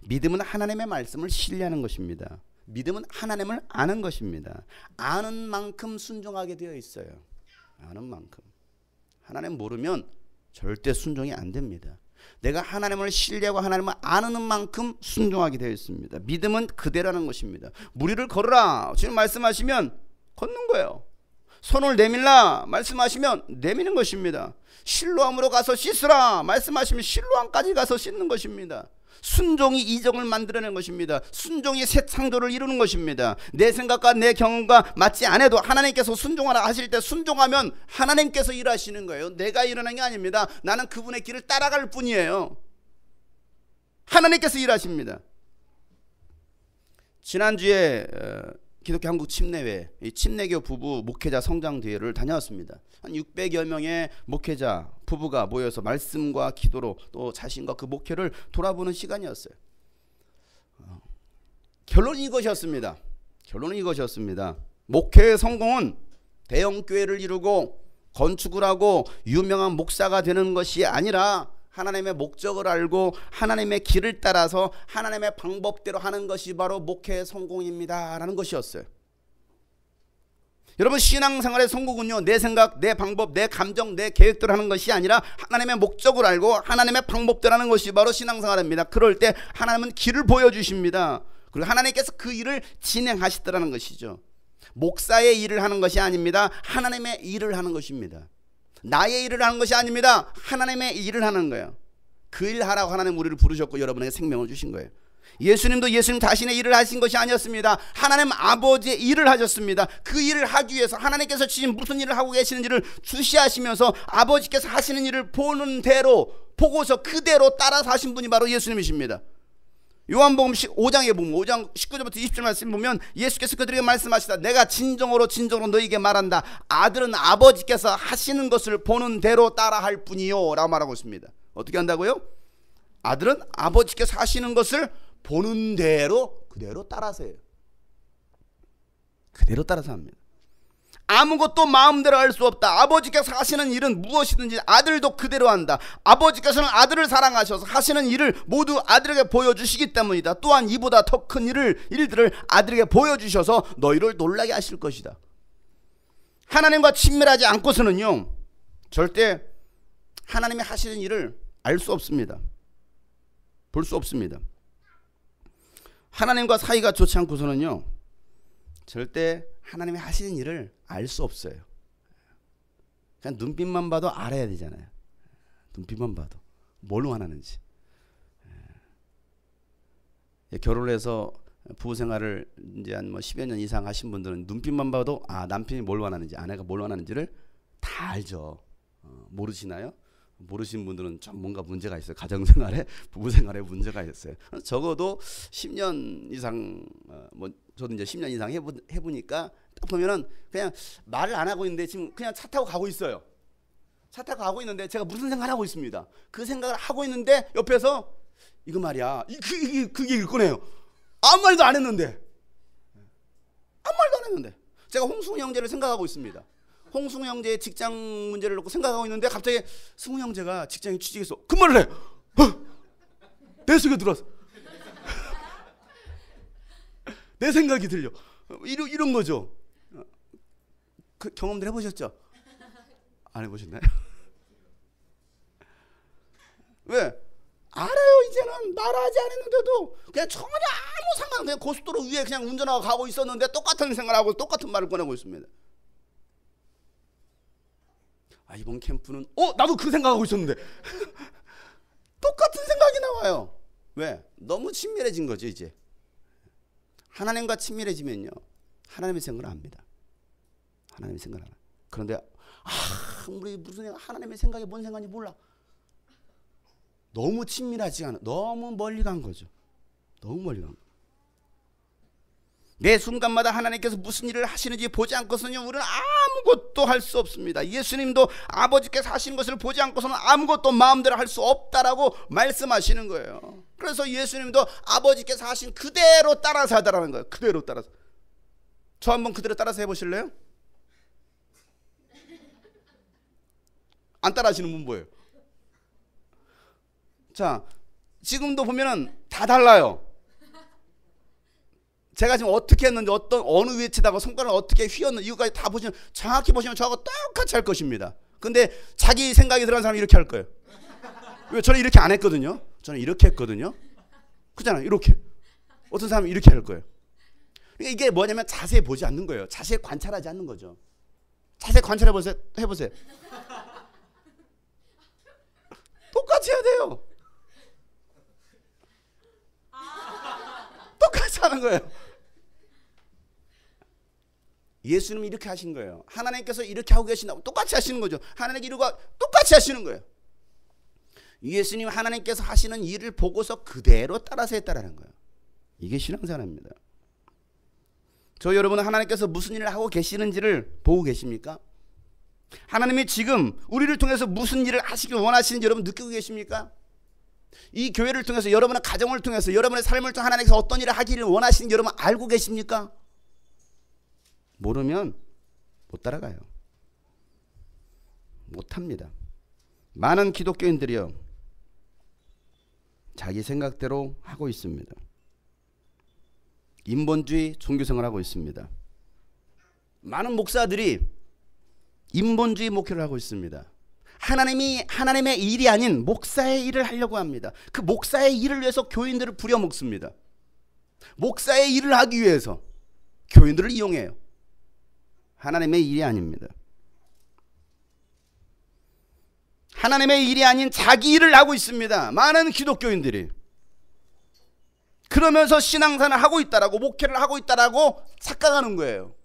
Speaker 1: 믿음은 하나님의 말씀을 신뢰하는 것입니다. 믿음은 하나님을 아는 것입니다. 아는 만큼 순종하게 되어 있어요. 아는 만큼. 하나님 모르면 절대 순종이 안 됩니다. 내가 하나님을 신뢰하고 하나님을 아는 만큼 순종하게 되어 있습니다. 믿음은 그대라는 것입니다. 무리를 걸으라. 지금 말씀하시면 걷는 거예요. 손을 내밀라 말씀하시면 내미는 것입니다. 실로암으로 가서 씻으라 말씀하시면 실로암까지 가서 씻는 것입니다. 순종이 이정을 만들어낸 것입니다. 순종이 새 창조를 이루는 것입니다. 내 생각과 내 경험과 맞지 않아도 하나님께서 순종하라 하실 때 순종하면 하나님께서 일하시는 거예요. 내가 일어난 게 아닙니다. 나는 그분의 길을 따라갈 뿐이에요. 하나님께서 일하십니다. 지난주에 어, 기독교 한국 침례회 침례교 부부 목회자 성장 대회를 다녀왔습니다. 한 600여 명의 목회자 부부가 모여서 말씀과 기도로 또 자신과 그 목회를 돌아보는 시간이었어요. 어, 결론이 이것이었습니다. 결론은 이것이었습니다. 목회의 성공은 대형 교회를 이루고 건축을 하고 유명한 목사가 되는 것이 아니라 하나님의 목적을 알고 하나님의 길을 따라서 하나님의 방법대로 하는 것이 바로 목회의 성공입니다라는 것이었어요. 여러분 신앙생활의 성공은요 내 생각, 내 방법, 내 감정, 내 계획대로 하는 것이 아니라 하나님의 목적을 알고 하나님의 방법대로 하는 것이 바로 신앙생활입니다. 그럴 때 하나님은 길을 보여주십니다. 그리고 하나님께서 그 일을 진행하시더라는 것이죠. 목사의 일을 하는 것이 아닙니다. 하나님의 일을 하는 것입니다. 나의 일을 하는 것이 아닙니다. 하나님의 일을 하는 거예요. 그 일 하라고 하나님 우리를 부르셨고 여러분에게 생명을 주신 거예요. 예수님도 예수님 자신의 일을 하신 것이 아니었습니다. 하나님 아버지의 일을 하셨습니다. 그 일을 하기 위해서 하나님께서 지금 무슨 일을 하고 계시는지를 주시하시면서 아버지께서 하시는 일을 보는 대로 보고서 그대로 따라서 하신 분이 바로 예수님이십니다. 요한복음 5장에 보면 5장 19절부터 20절 말씀 보면 예수께서 그들에게 말씀하시다. 내가 진정으로 진정으로 너에게 말한다. 아들은 아버지께서 하시는 것을 보는 대로 따라할 뿐이요. 라고 말하고 있습니다. 어떻게 한다고요? 아들은 아버지께서 하시는 것을 보는 대로 그대로 따라서요. 그대로 따라서 합니다 아무것도 마음대로 할 수 없다. 아버지께서 하시는 일은 무엇이든지 아들도 그대로 한다. 아버지께서는 아들을 사랑하셔서 하시는 일을 모두 아들에게 보여주시기 때문이다. 또한 이보다 더 큰 일을 일들을 아들에게 보여주셔서 너희를 놀라게 하실 것이다. 하나님과 친밀하지 않고서는요 절대 하나님이 하시는 일을 알 수 없습니다. 볼 수 없습니다. 하나님과 사이가 좋지 않고서는요 절대 하나님이 하시는 일을 알 수 없어요. 그냥 눈빛만 봐도 알아야 되잖아요. 눈빛만 봐도 뭘 원하는지. 예. 결혼을 해서 부부 생활을 이제 한 뭐 10여 년 이상 하신 분들은 눈빛만 봐도 아 남편이 뭘 원하는지 아내가 뭘 원하는지를 다 알죠. 어, 모르시나요? 모르시는 분들은 좀 뭔가 문제가 있어요. 가정 생활에 부부 생활에 문제가 있어요. 적어도 10년 이상 어, 뭐 저도 이제 10년 이상 해보, 해보니까 딱 보면은 그냥 말을 안 하고 있는데 지금 그냥 차 타고 가고 있어요. 차 타고 가고 있는데 제가 무슨 생각을 하고 있습니다. 그 생각을 하고 있는데 옆에서 이거 말이야. 그, 그, 그 얘기를 꺼내요. 아무 말도 안 했는데. 아무 말도 안 했는데. 제가 홍승 형제를 생각하고 있습니다. 홍승우 형제의 직장 문제를 놓고 생각하고 있는데 갑자기 승우 형제가 직장에 취직해서 그 말을 해. 어? 내 속에 들어왔어. 내 생각이 들려. 이런 이런 거죠. 그 경험들 해보셨죠? 안 해보셨나요? 왜? 알아요 이제는 말하지 않았는데도 그냥 전혀 아무 상관 그냥 고속도로 위에 그냥 운전하고 가고 있었는데 똑같은 생각하고 똑같은 말을 꺼내고 있습니다. 아 이번 캠프는 어 나도 그 생각하고 있었는데 똑같은 생각이 나와요. 왜? 너무 친밀해진 거죠 이제. 하나님과 친밀해지면요 하나님의 생각을 압니다. 하나님의 생각을 알아. 그런데 아 우리 무슨 하나님의 생각이 뭔 생각인지 몰라. 너무 친밀하지 않아. 너무 멀리 간 거죠. 너무 멀리 간 거. 매 순간마다 하나님께서 무슨 일을 하시는지 보지 않고서는 우리는 아무것도 할 수 없습니다. 예수님도 아버지께서 하신 것을 보지 않고서는 아무것도 마음대로 할 수 없다라고 말씀하시는 거예요. 그래서 예수님도 아버지께서 하신 그대로 따라서 하다라는 거예요. 그대로 따라서. 저 한번 그대로 따라서 해보실래요? 안 따라하시는 분 뭐예요? 자, 지금도 보면은 다 달라요. 제가 지금 어떻게 했는지 어떤 어느 위치다가 손가락을 어떻게 휘었는지 이거까지 다 보시면 정확히 보시면 저하고 똑같이 할 것입니다. 근데 자기 생각이 들어간 사람이 이렇게 할 거예요. 왜 저는 이렇게 안 했거든요. 저는 이렇게 했거든요. 그잖아요. 이렇게. 어떤 사람이 이렇게 할 거예요. 그러니까 이게 뭐냐면 자세히 보지 않는 거예요. 자세히 관찰하지 않는 거죠. 자세히 관찰해 보세요. 해 보세요. 똑같이 해야 돼요. 똑같이 하는 거예요. 예수님이 이렇게 하신 거예요. 하나님께서 이렇게 하고 계신다고 똑같이 하시는 거죠. 하나님의 이루가 똑같이 하시는 거예요. 예수님 하나님께서 하시는 일을 보고서 그대로 따라서 했다라는 거예요. 이게 신앙생활입니다. 저 여러분은 하나님께서 무슨 일을 하고 계시는지를 보고 계십니까? 하나님이 지금 우리를 통해서 무슨 일을 하시길 원하시는지 여러분 느끼고 계십니까? 이 교회를 통해서 여러분의 가정을 통해서 여러분의 삶을 통해 하나님께서 어떤 일을 하기를 원하시는지 여러분 알고 계십니까? 모르면 못 따라가요. 못 합니다. 많은 기독교인들이요. 자기 생각대로 하고 있습니다. 인본주의 종교생활 하고 있습니다. 많은 목사들이 인본주의 목회를 하고 있습니다. 하나님이 하나님의 일이 아닌 목사의 일을 하려고 합니다. 그 목사의 일을 위해서 교인들을 부려먹습니다. 목사의 일을 하기 위해서 교인들을 이용해요. 하나님의 일이 아닙니다. 하나님의 일이 아닌 자기 일을 하고 있습니다. 많은 기독교인들이. 그러면서 신앙생활을 하고 있다라고 목회를 하고 있다라고 착각하는 거예요.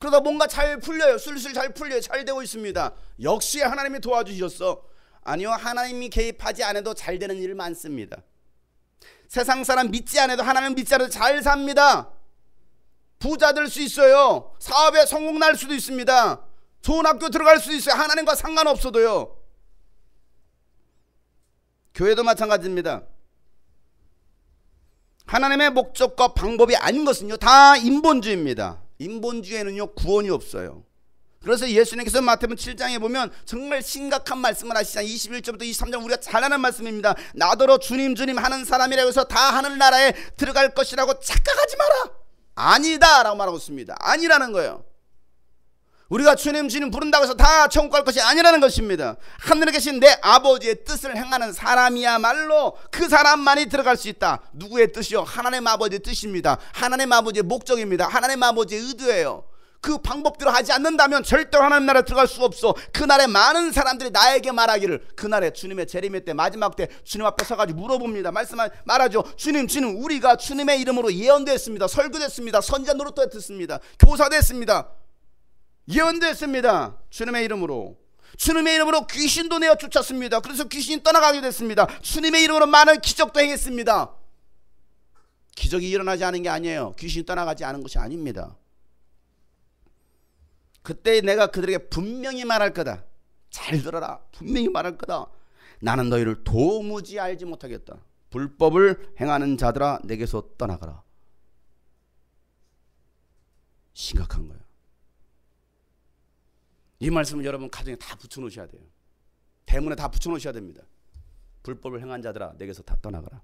Speaker 1: 그러다 뭔가 잘 풀려요. 술술 잘 풀려요. 잘 되고 있습니다. 역시 하나님이 도와주셨어. 아니요. 하나님이 개입하지 않아도 잘 되는 일 많습니다. 세상 사람 믿지 않아도 하나님 믿지 않아도 잘 삽니다. 부자 될 수 있어요. 사업에 성공 날 수도 있습니다. 좋은 학교 들어갈 수 있어요. 하나님과 상관없어도요. 교회도 마찬가지입니다. 하나님의 목적과 방법이 아닌 것은요, 다 인본주의입니다. 인본주의에는요, 구원이 없어요. 그래서 예수님께서 마태복음 7장에 보면 정말 심각한 말씀을 하시잖아요. 21절부터 23절 우리가 잘 아는 말씀입니다. 나더러 주님 주님 하는 사람이라고 해서 다 하늘나라에 들어갈 것이라고 착각하지 마라. 아니다 라고 말하고 있습니다. 아니라는 거예요. 우리가 주님 주님 부른다고 해서 다 천국 갈 것이 아니라는 것입니다. 하늘에 계신 내 아버지의 뜻을 행하는 사람이야말로 그 사람만이 들어갈 수 있다. 누구의 뜻이요? 하나님 아버지의 뜻입니다. 하나님 아버지의 목적입니다. 하나님 아버지의 의도예요. 그 방법대로 하지 않는다면 절대로 하나님 나라에 들어갈 수 없어. 그날에 많은 사람들이 나에게 말하기를 그날에 주님의 재림의 때 마지막 때 주님 앞에 서가지고 물어봅니다. 말씀 말하죠. 주님, 주님, 우리가 주님의 이름으로 예언됐습니다. 설교됐습니다. 선자 노릇도 했습니다. 교사됐습니다. 예언됐습니다. 주님의 이름으로. 주님의 이름으로 귀신도 내어 쫓았습니다. 그래서 귀신이 떠나가게 됐습니다. 주님의 이름으로 많은 기적도 행했습니다. 기적이 일어나지 않은 게 아니에요. 귀신이 떠나가지 않은 것이 아닙니다. 그때 내가 그들에게 분명히 말할 거다. 잘 들어라. 분명히 말할 거다. 나는 너희를 도무지 알지 못하겠다. 불법을 행하는 자들아 내게서 떠나가라. 심각한 거예요. 이 말씀을 여러분 가정에 다 붙여놓으셔야 돼요. 대문에 다 붙여놓으셔야 됩니다. 불법을 행한 자들아 내게서 다 떠나가라.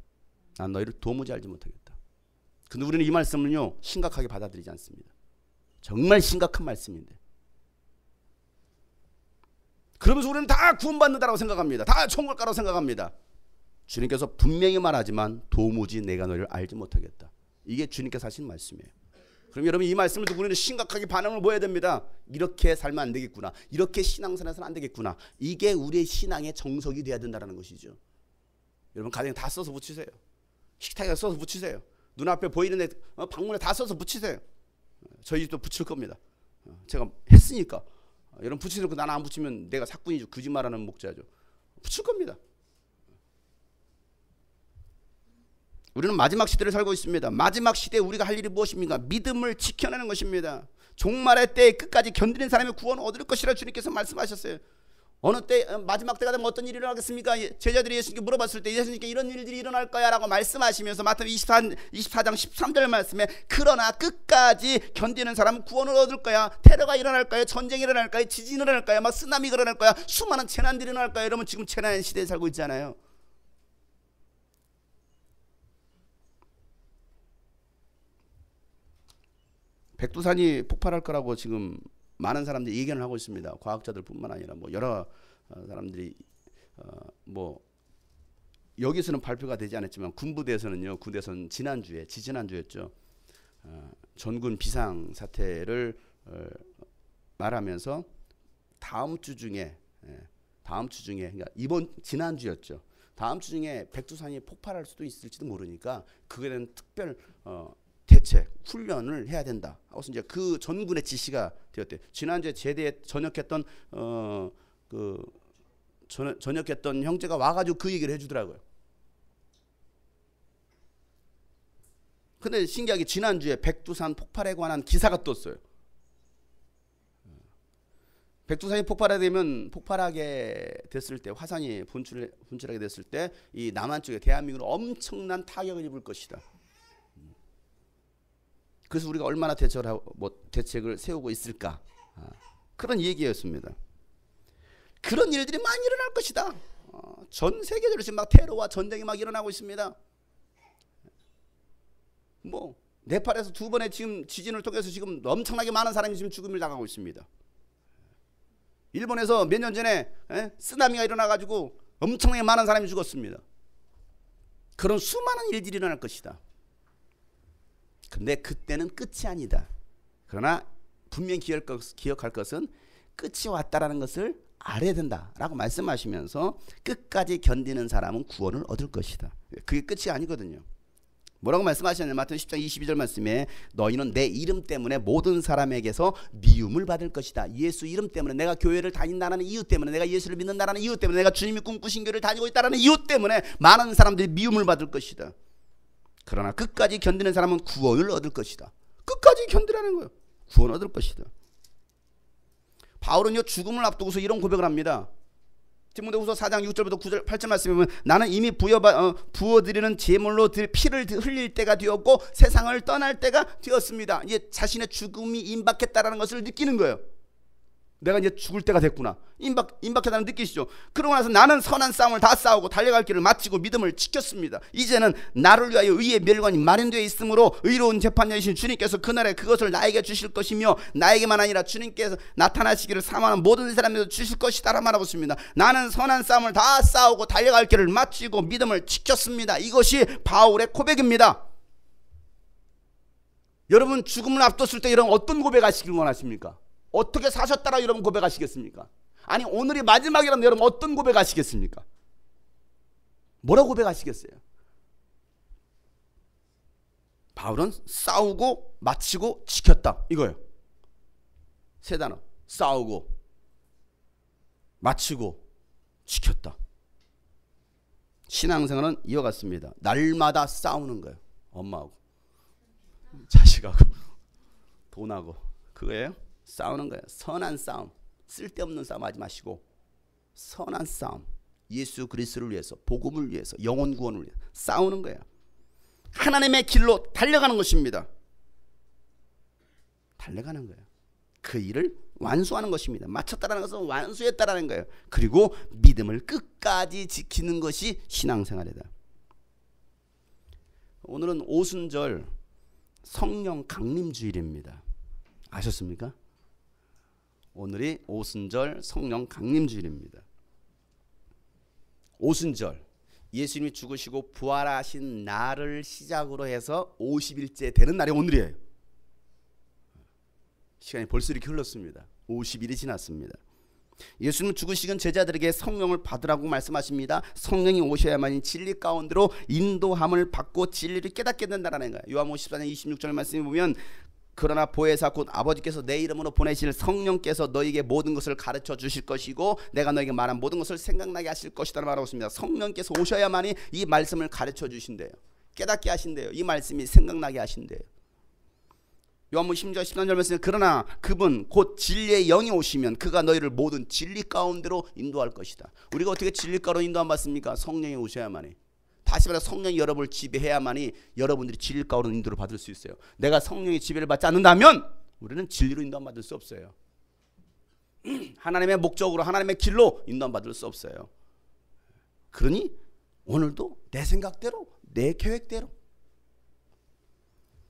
Speaker 1: 난 너희를 도무지 알지 못하겠다. 근데 우리는 이 말씀을요 심각하게 받아들이지 않습니다. 정말 심각한 말씀인데. 그러면서 우리는 다 구원받는다고 생각합니다. 다 천국가라고 생각합니다. 주님께서 분명히 말하지만 도무지 내가 너를 알지 못하겠다. 이게 주님께서 하신 말씀이에요. 그럼 여러분 이 말씀을 듣고 우리는 심각하게 반응을 보여야 됩니다. 이렇게 살면 안 되겠구나. 이렇게 신앙생활에서는 안 되겠구나. 이게 우리의 신앙의 정석이 돼야 된다는 것이죠. 여러분 가정에 다 써서 붙이세요. 식탁에 써서 붙이세요. 눈앞에 보이는 애, 어, 방문에 다 써서 붙이세요. 저희 집도 붙일 겁니다. 어, 제가 했으니까. 어, 여러분 붙이놓고 나는 안 붙이면 내가 사꾼이죠. 거짓말하는 목자죠. 붙일 겁니다. 우리는 마지막 시대를 살고 있습니다. 마지막 시대에 우리가 할 일이 무엇입니까? 믿음을 지켜내는 것입니다. 종말의 때에 끝까지 견디는 사람의 구원을 얻을 것이라 주님께서 말씀하셨어요. 어느 때 어, 마지막 때가 되면 어떤 일이 일어나겠습니까? 예, 제자들이 예수님께 물어봤을 때 예수님께 이런 일들이 일어날 거야라고 말씀하시면서 마태복음 24, 24장 13절 말씀에 그러나 끝까지 견디는 사람은 구원을 얻을 거야. 테러가 일어날 거야. 전쟁이 일어날 거야. 지진이 일어날 거야. 막 쓰나미가 일어날 거야. 수많은 재난들이 일어날 거야. 여러분 지금 재난 시대에 살고 있잖아요. 백두산이 폭발할 거라고 지금 많은 사람들이 예견을 하고 있습니다. 과학자들뿐만 아니라 뭐 여러 어, 사람들이 어, 뭐 여기서는 발표가 되지 않았지만 군부대에서는요. 군대에서는 지난주에 지지난주였죠. 어, 전군 비상 사태를 말하면서 다음 주 중에 예, 다음 주 중에 그러니까 이번 지난주였죠. 다음 주 중에 백두산이 폭발할 수도 있을지도 모르니까 대한 특별 어, 대책, 훈련을 해야 된다. 하고서 이제 그 전군의 지시가 되었대. 지난주에 제대에 전역했던 어 그 전역했던 형제가 와가지고 그 얘기를 해주더라고요. 근데 신기하게 지난주에 백두산 폭발에 관한 기사가 떴어요. 백두산이 폭발하게 되면 폭발하게 됐을 때 화산이 분출 분출하게 됐을 때 이 남한 쪽에 대한민국은 엄청난 타격을 입을 것이다. 그래서 우리가 얼마나 대처를 뭐 대책을 세우고 있을까 아, 그런 얘기였습니다. 그런 일들이 많이 일어날 것이다. 어, 전 세계적으로 지금 막 테러와 전쟁이 막 일어나고 있습니다. 뭐 네팔에서 두 번의 지금 지진을 통해서 지금 엄청나게 많은 사람이 지금 죽음을 당하고 있습니다. 일본에서 몇 년 전에 에? 쓰나미가 일어나가지고 엄청나게 많은 사람이 죽었습니다. 그런 수많은 일들이 일어날 것이다. 근데 그때는 끝이 아니다. 그러나 분명 기억할 것은 끝이 왔다라는 것을 알아야 된다라고 말씀하시면서 끝까지 견디는 사람은 구원을 얻을 것이다. 그게 끝이 아니거든요. 뭐라고 말씀하셨냐면 마태복음 10장 22절 말씀에 너희는 내 이름 때문에 모든 사람에게서 미움을 받을 것이다. 예수 이름 때문에 내가 교회를 다닌다는 이유 때문에 내가 예수를 믿는다는 이유 때문에 내가 주님이 꿈꾸신 교회를 다니고 있다는 이유 때문에 많은 사람들이 미움을 받을 것이다. 그러나 끝까지 견디는 사람은 구원을 얻을 것이다. 끝까지 견디라는 거예요. 구원 얻을 것이다. 바울은요 죽음을 앞두고서 이런 고백을 합니다. 디모데후서 4장 6절부터 9절 8절 말씀에 보면 나는 이미 부여 어, 부어드리는 제물로 피를 흘릴 때가 되었고 세상을 떠날 때가 되었습니다. 이제 자신의 죽음이 임박했다라는 것을 느끼는 거예요. 내가 이제 죽을 때가 됐구나. 임박, 임박하다는 느끼시죠? 그러고 나서 나는 선한 싸움을 다 싸우고 달려갈 길을 마치고 믿음을 지켰습니다. 이제는 나를 위하여 의의 멸관이 마련되어 있으므로 의로운 재판장이신 주님께서 그날에 그것을 나에게 주실 것이며 나에게만 아니라 주님께서 나타나시기를 사모하는 모든 사람에게 주실 것이다 라 말하고 있습니다. 나는 선한 싸움을 다 싸우고 달려갈 길을 마치고 믿음을 지켰습니다. 이것이 바울의 고백입니다. 여러분 죽음을 앞뒀을 때 이런 어떤 고백하시길 원하십니까? 어떻게 사셨다라 여러분 고백하시겠습니까? 아니 오늘이 마지막이라면 여러분 어떤 고백하시겠습니까? 뭐라고 고백하시겠어요? 바울은 싸우고 마치고 지켰다 이거예요. 세 단어 싸우고 마치고 지켰다. 신앙생활은 이어갔습니다. 날마다 싸우는 거예요. 엄마하고 자식하고 돈하고 그거예요. 싸우는 거예요. 선한 싸움. 쓸데없는 싸움 하지 마시고 선한 싸움. 예수 그리스도를 위해서 복음을 위해서 영혼 구원을 위해서 싸우는 거예요. 하나님의 길로 달려가는 것입니다. 달려가는 거예요. 그 일을 완수하는 것입니다. 맞췄다라는 것은 완수했다라는 거예요. 그리고 믿음을 끝까지 지키는 것이 신앙생활이다. 오늘은 오순절 성령 강림 주일입니다. 아셨습니까? 오늘이 오순절 성령 강림 주일입니다. 오순절 예수님이 죽으시고 부활하신 날을 시작으로 해서 50일째 되는 날이 오늘이에요. 시간이 벌써 이렇게 흘렀습니다. 50일이 지났습니다. 예수님 죽으시건 제자들에게 성령을 받으라고 말씀하십니다. 성령이 오셔야만이 진리 가운데로 인도함을 받고 진리를 깨닫게 된다는 거예요. 요한복음 14장 26절 말씀에 보면 그러나 보혜사 곧 아버지께서 내 이름으로 보내실 성령께서 너에게 모든 것을 가르쳐 주실 것이고 내가 너에게 말한 모든 것을 생각나게 하실 것이다 말하고 있습니다. 성령께서 오셔야만이 이 말씀을 가르쳐 주신대요. 깨닫게 하신대요. 이 말씀이 생각나게 하신대요. 요한복음 10장 13절 말씀에 그러나 그분 곧 진리의 영이 오시면 그가 너희를 모든 진리 가운데로 인도할 것이다. 우리가 어떻게 진리 가로 인도 안 받습니까? 성령이 오셔야만이. 다시 말해 성령이 여러분을 지배해야만이 여러분들이 진리 가운데 인도를 받을 수 있어요. 내가 성령의 지배를 받지 않는다면 우리는 진리로 인도 안 받을 수 없어요. 하나님의 목적으로 하나님의 길로 인도 안 받을 수 없어요. 그러니 오늘도 내 생각대로 내 계획대로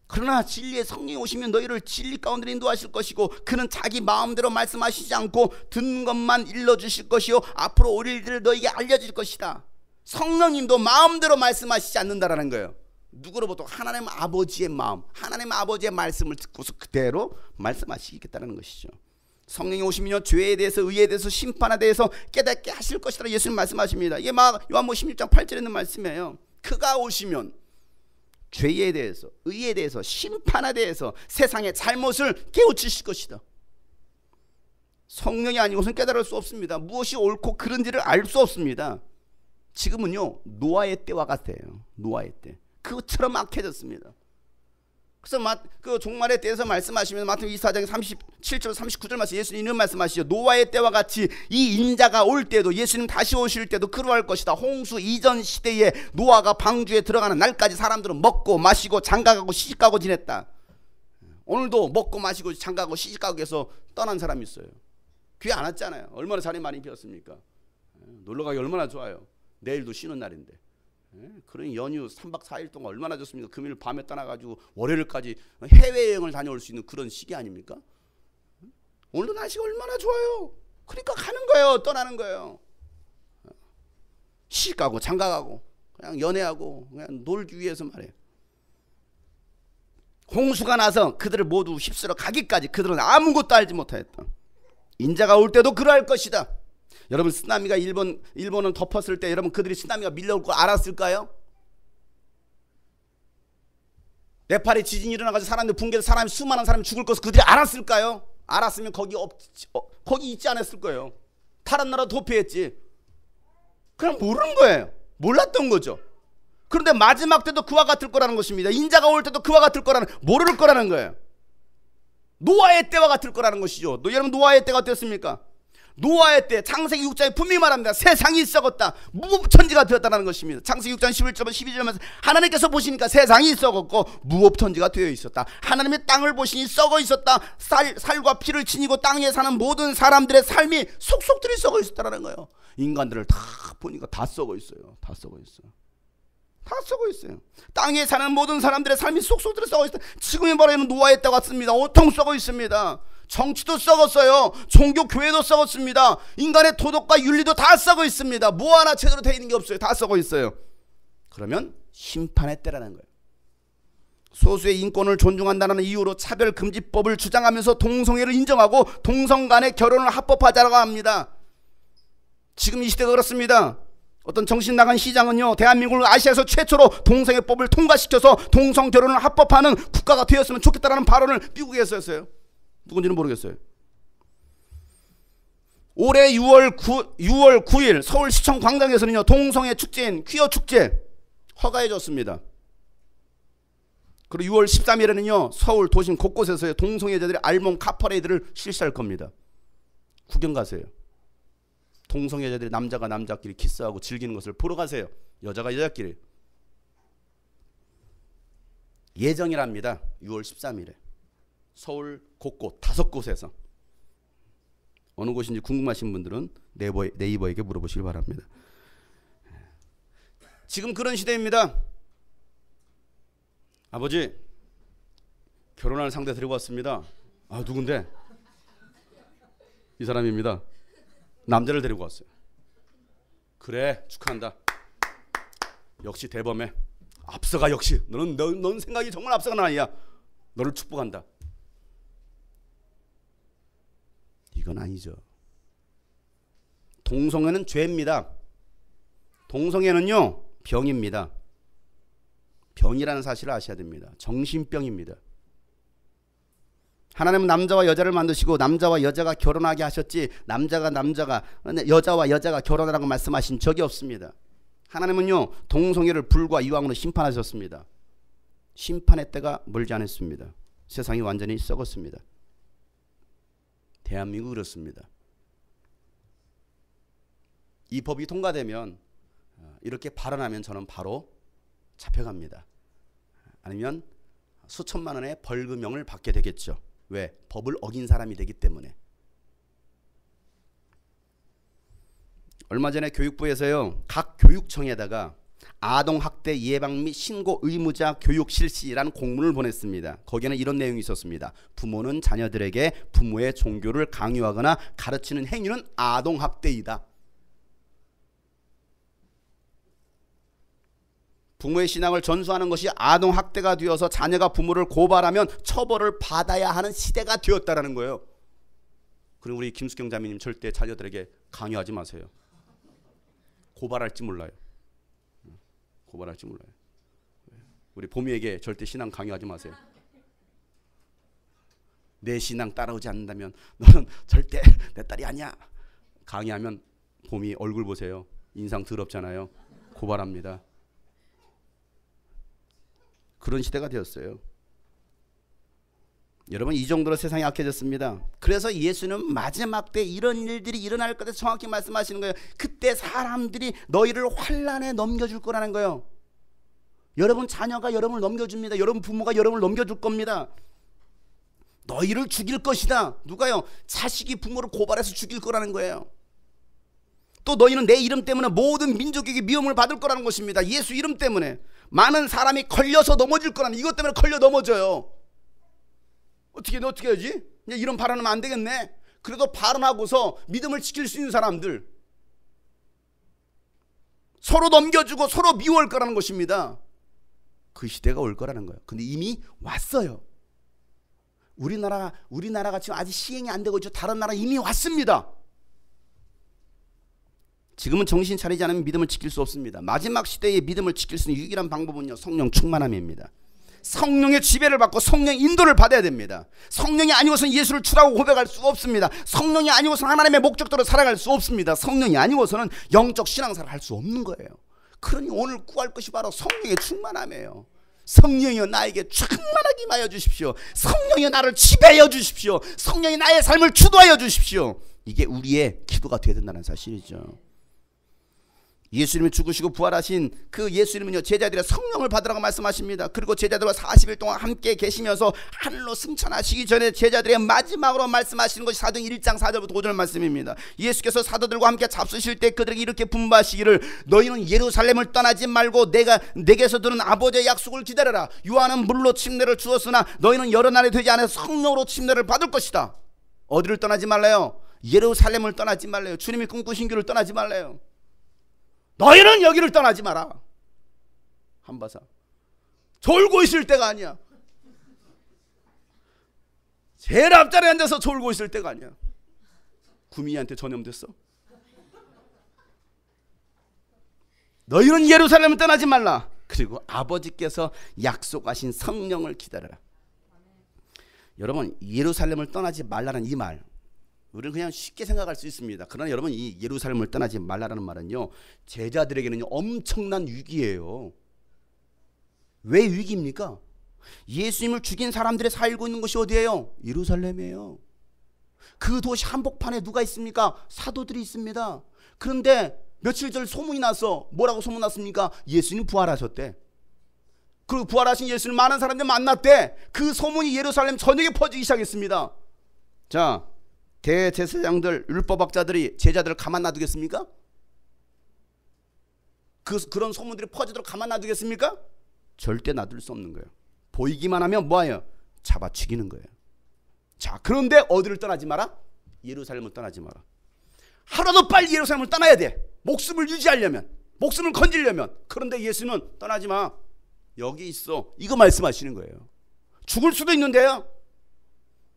Speaker 1: 그러나 진리의 성령이 오시면 너희를 진리 가운데 인도하실 것이고 그는 자기 마음대로 말씀하시지 않고 듣는 것만 일러 주실 것이요 앞으로 올 일들을 너희에게 알려 줄 것이다. 성령님도 마음대로 말씀하시지 않는다라는 거예요. 누구로부터 하나님 아버지의 마음, 하나님 아버지의 말씀을 듣고서 그대로 말씀하시겠다는 것이죠. 성령이 오시면 죄에 대해서 의에 대해서 심판에 대해서 깨닫게 하실 것이라 예수님 말씀하십니다. 이게 막 요한복음 16장 8절에 있는 말씀이에요. 그가 오시면 죄에 대해서 의에 대해서 심판에 대해서 세상의 잘못을 깨우치실 것이다. 성령이 아니고선 깨달을 수 없습니다. 무엇이 옳고 그른지를 알 수 없습니다. 지금은요 노아의 때와 같아요. 노아의 때 그것처럼 악해졌습니다. 그래서 마, 그 종말에 대해서 말씀하시면 마태복음 24장 37절 39절 말씀 예수님 이런 말씀하시죠. 노아의 때와 같이 이 인자가 올 때도 예수님 다시 오실 때도 그러할 것이다. 홍수 이전 시대에 노아가 방주에 들어가는 날까지 사람들은 먹고 마시고 장가가고 시집가고 지냈다. 오늘도 먹고 마시고 장가가고 시집가고 해서 떠난 사람이 있어요. 귀에 안 왔잖아요. 얼마나 자리 많이 비었습니까? 놀러 가기 얼마나 좋아요. 내일도 쉬는 날인데. 예? 그런 연휴 3박 4일 동안 얼마나 좋습니까? 금요일 밤에 떠나가지고 월요일까지 해외여행을 다녀올 수 있는 그런 시기 아닙니까? 오늘도 날씨가 얼마나 좋아요. 그러니까 가는 거예요. 떠나는 거예요. 시 가고 장가 가고 그냥 연애하고 그냥 놀기 위해서 말해요. 홍수가 나서 그들을 모두 휩쓸어 가기까지 그들은 아무것도 알지 못하였다. 인자가 올 때도 그러할 것이다. 여러분 쓰나미가 일본 일본을 덮었을 때 여러분 그들이 쓰나미가 밀려올 거 알았을까요? 네팔에 지진이 일어나가지고 사람들 붕괴해서 사람이 수많은 사람이 죽을 것을 그들이 알았을까요? 알았으면 거기 없 어, 거기 있지 않았을 거예요. 다른 나라 도피했지. 그냥 모르는 거예요. 몰랐던 거죠. 그런데 마지막 때도 그와 같을 거라는 것입니다. 인자가 올 때도 그와 같을 거라는 모를 거라는 거예요. 노아의 때와 같을 거라는 것이죠. 여러분 노아의 때가 어땠습니까? 노아의 때 창세기 6장에 분명히 말합니다. 세상이 썩었다. 무법천지가 되었다는 것입니다. 창세기 6장 11절 12절에서 하나님께서 보시니까 세상이 썩었고 무법천지가 되어 있었다. 하나님의 땅을 보시니 썩어 있었다. 살, 살과 피를 지니고 땅에 사는 모든 사람들의 삶이 속속들이 썩어 있었다는 거예요. 인간들을 다 보니까 다 썩어 있어요. 다 썩어 있어요. 다 썩어 있어요. 땅에 사는 모든 사람들의 삶이 속속들이 썩어 있어요. 지금의 바람은 노아의 때 같습니다. 온통 썩어 있습니다. 정치도 썩었어요. 종교 교회도 썩었습니다. 인간의 도덕과 윤리도 다 썩어 있습니다. 뭐 하나 제대로 되어 있는 게 없어요. 다 썩어 있어요. 그러면 심판의 때라는 거예요. 소수의 인권을 존중한다는 이유로 차별금지법을 주장하면서 동성애를 인정하고 동성 간의 결혼을 합법화하자고 합니다. 지금 이 시대가 그렇습니다. 어떤 정신 나간 시장은요, 대한민국을 아시아에서 최초로 동성애법을 통과시켜서 동성 결혼을 합법화하는 국가가 되었으면 좋겠다라는 발언을 미국에서 했어요. 누군지는 모르겠어요. 올해 6월 9, 6월 9일 서울시청 광장에서는요 동성애 축제인 퀴어 축제 허가해 줬습니다. 그리고 6월 13일에는요 서울 도심 곳곳에서 동성애자들의 알몸 카퍼레이드를 실시할 겁니다. 구경 가세요. 동성애자들이 남자가 남자끼리 키스하고 즐기는 것을 보러 가세요. 여자가 여자끼리. 예정이랍니다. 6월 13일에. 서울 곳곳 다섯 곳에서 어느 곳인지 궁금하신 분들은 네이버, 네이버에게 물어보시기 바랍니다. 지금 그런 시대입니다. 아버지 결혼할 상대 데리고 왔습니다. 아 누군데? 이 사람입니다. 남자를 데리고 왔어요. 그래 축하한다. 역시 대범해. 앞서가 역시 너는 너, 넌 생각이 정말 앞서가는 아이야. 너를 축복한다. 이건 아니죠. 동성애는 죄입니다. 동성애는요 병입니다. 병이라는 사실을 아셔야 됩니다. 정신병입니다. 하나님은 남자와 여자를 만드시고 남자와 여자가 결혼하게 하셨지 남자가 남자가 여자와 여자가 결혼하라고 말씀하신 적이 없습니다. 하나님은요 동성애를 불과 이왕으로 심판하셨습니다. 심판의 때가 멀지 않았습니다. 세상이 완전히 썩었습니다. 대한민국 그렇습니다. 이 법이 통과되면 어, 이렇게 발언하면 저는 바로 잡혀갑니다. 아니면 수천만 원의 벌금형을 받게 되겠죠. 왜? 법을 어긴 사람이 되기 때문에. 얼마 전에 교육부에서요 각 교육청에다가 아동 학대 예방 및 신고 의무자 교육 실시라는 공문을 보냈습니다. 거기에는 이런 내용이 있었습니다. 부모는 자녀들에게 부모의 종교를 강요하거나 가르치는 행위는 아동 학대이다. 부모의 신앙을 전수하는 것이 아동 학대가 되어서 자녀가 부모를 고발하면 처벌을 받아야 하는 시대가 되었다라는 거예요. 그리고 우리 김수경 자매님 절대 자녀들에게 강요하지 마세요. 고발할지 몰라요. 고발할지 몰라요. 우리 봄이에게 절대 신앙 강요하지 마세요. 내 신앙 따라오지 않는다면 너는 절대 내 딸이 아니야. 강요하면 봄이 얼굴 보세요. 인상 더럽잖아요. 고발합니다. 그런 시대가 되었어요. 여러분 이 정도로 세상이 악해졌습니다. 그래서 예수는 마지막 때 이런 일들이 일어날 것에 정확히 말씀하시는 거예요. 그때 사람들이 너희를 환란에 넘겨줄 거라는 거예요. 여러분 자녀가 여러분을 넘겨줍니다. 여러분 부모가 여러분을 넘겨줄 겁니다. 너희를 죽일 것이다. 누가요? 자식이 부모를 고발해서 죽일 거라는 거예요. 또 너희는 내 이름 때문에 모든 민족에게 미움을 받을 거라는 것입니다. 예수 이름 때문에 많은 사람이 걸려서 넘어질 거라는 이것 때문에 걸려 넘어져요. 어떻게 어떻게 하지? 이런 발언하면 안 되겠네. 그래도 발언하고서 믿음을 지킬 수 있는 사람들 서로 넘겨주고 서로 미워할 거라는 것입니다. 그 시대가 올 거라는 거예요. 근데 이미 왔어요. 우리나라 우리나라가 지금 아직 시행이 안 되고 있죠. 다른 나라 이미 왔습니다. 지금은 정신 차리지 않으면 믿음을 지킬 수 없습니다. 마지막 시대에 믿음을 지킬 수 있는 유일한 방법은요. 성령 충만함입니다. 성령의 지배를 받고 성령 인도를 받아야 됩니다. 성령이 아니고서는 예수를 주라고 고백할 수가 없습니다. 성령이 아니고서는 하나님의 목적대로 살아갈 수 없습니다. 성령이 아니고서는 영적 신앙생활을 할수 없는 거예요. 그러니 오늘 구할 것이 바로 성령의 충만함이에요. 성령이여 나에게 충만하게 임하여 주십시오. 성령이여 나를 지배하여 주십시오. 성령이 나의 삶을 주도하여 주십시오. 이게 우리의 기도가 되야 된다는 사실이죠. 예수님이 죽으시고 부활하신 그 예수님은요 제자들의 성령을 받으라고 말씀하십니다. 그리고 제자들과 40일 동안 함께 계시면서 하늘로 승천하시기 전에 제자들의 마지막으로 말씀하시는 것이 사도행 1장 4절부터 5절 말씀입니다. 예수께서 사도들과 함께 잡수실 때 그들에게 이렇게 분부하시기를 너희는 예루살렘을 떠나지 말고 내가 내게서 들은 아버지의 약속을 기다려라. 요한은 물로 침례를 주었으나 너희는 여러 날이 되지 않아서 성령으로 침례를 받을 것이다. 어디를 떠나지 말래요? 예루살렘을 떠나지 말래요. 주님이 꿈꾸신 길을 떠나지 말래요. 너희는 여기를 떠나지 마라. 한바사. 졸고 있을 때가 아니야. 제일 앞자리에 앉아서 졸고 있을 때가 아니야. 구미한테 전염됐어. 너희는 예루살렘을 떠나지 말라. 그리고 아버지께서 약속하신 성령을 기다려라. 여러분 예루살렘을 떠나지 말라는 이 말 우리는 그냥 쉽게 생각할 수 있습니다. 그러나 여러분 이 예루살렘을 떠나지 말라는 말은요 제자들에게는 엄청난 위기예요. 왜 위기입니까? 예수님을 죽인 사람들이 살고 있는 것이 어디예요? 예루살렘이에요. 그 도시 한복판에 누가 있습니까? 사도들이 있습니다. 그런데 며칠 전 소문이 나서 뭐라고 소문 났습니까? 예수님 부활하셨대. 그리고 부활하신 예수님 많은 사람들 만났대. 그 소문이 예루살렘 전역에 퍼지기 시작했습니다. 자, 대제사장들 율법학자들이 제자들을 가만 놔두겠습니까? 그 그런 소문들이 퍼지도록 가만 놔두겠습니까? 절대 놔둘 수 없는 거예요. 보이기만 하면 뭐예요? 잡아 죽이는 거예요. 자, 그런데 어디를 떠나지 마라? 예루살렘을 떠나지 마라. 하루도 빨리 예루살렘을 떠나야 돼. 목숨을 유지하려면, 목숨을 건지려면. 그런데 예수는 떠나지 마. 여기 있어. 이거 말씀하시는 거예요. 죽을 수도 있는데요.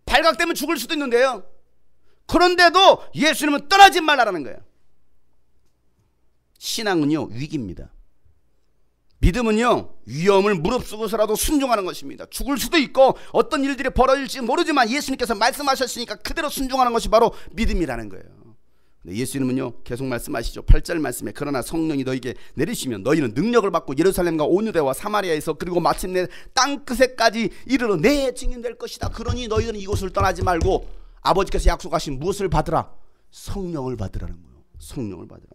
Speaker 1: 발각되면 죽을 수도 있는데요. 그런데도 예수님은 떠나지 말라라는 거예요. 신앙은요, 위기입니다. 믿음은요, 위험을 무릅쓰고서라도 순종하는 것입니다. 죽을 수도 있고 어떤 일들이 벌어질지 모르지만 예수님께서 말씀하셨으니까 그대로 순종하는 것이 바로 믿음이라는 거예요. 예수님은요 계속 말씀하시죠 8절 말씀에 그러나 성령이 너에게 내리시면 너희는 능력을 받고 예루살렘과 온유대와 사마리아에서 그리고 마침내 땅끝에까지 이르러 내 증인 될 것이다 그러니 너희는 이곳을 떠나지 말고 아버지께서 약속하신 무엇을 받으라 성령을 받으라는 거예요 성령을 받으라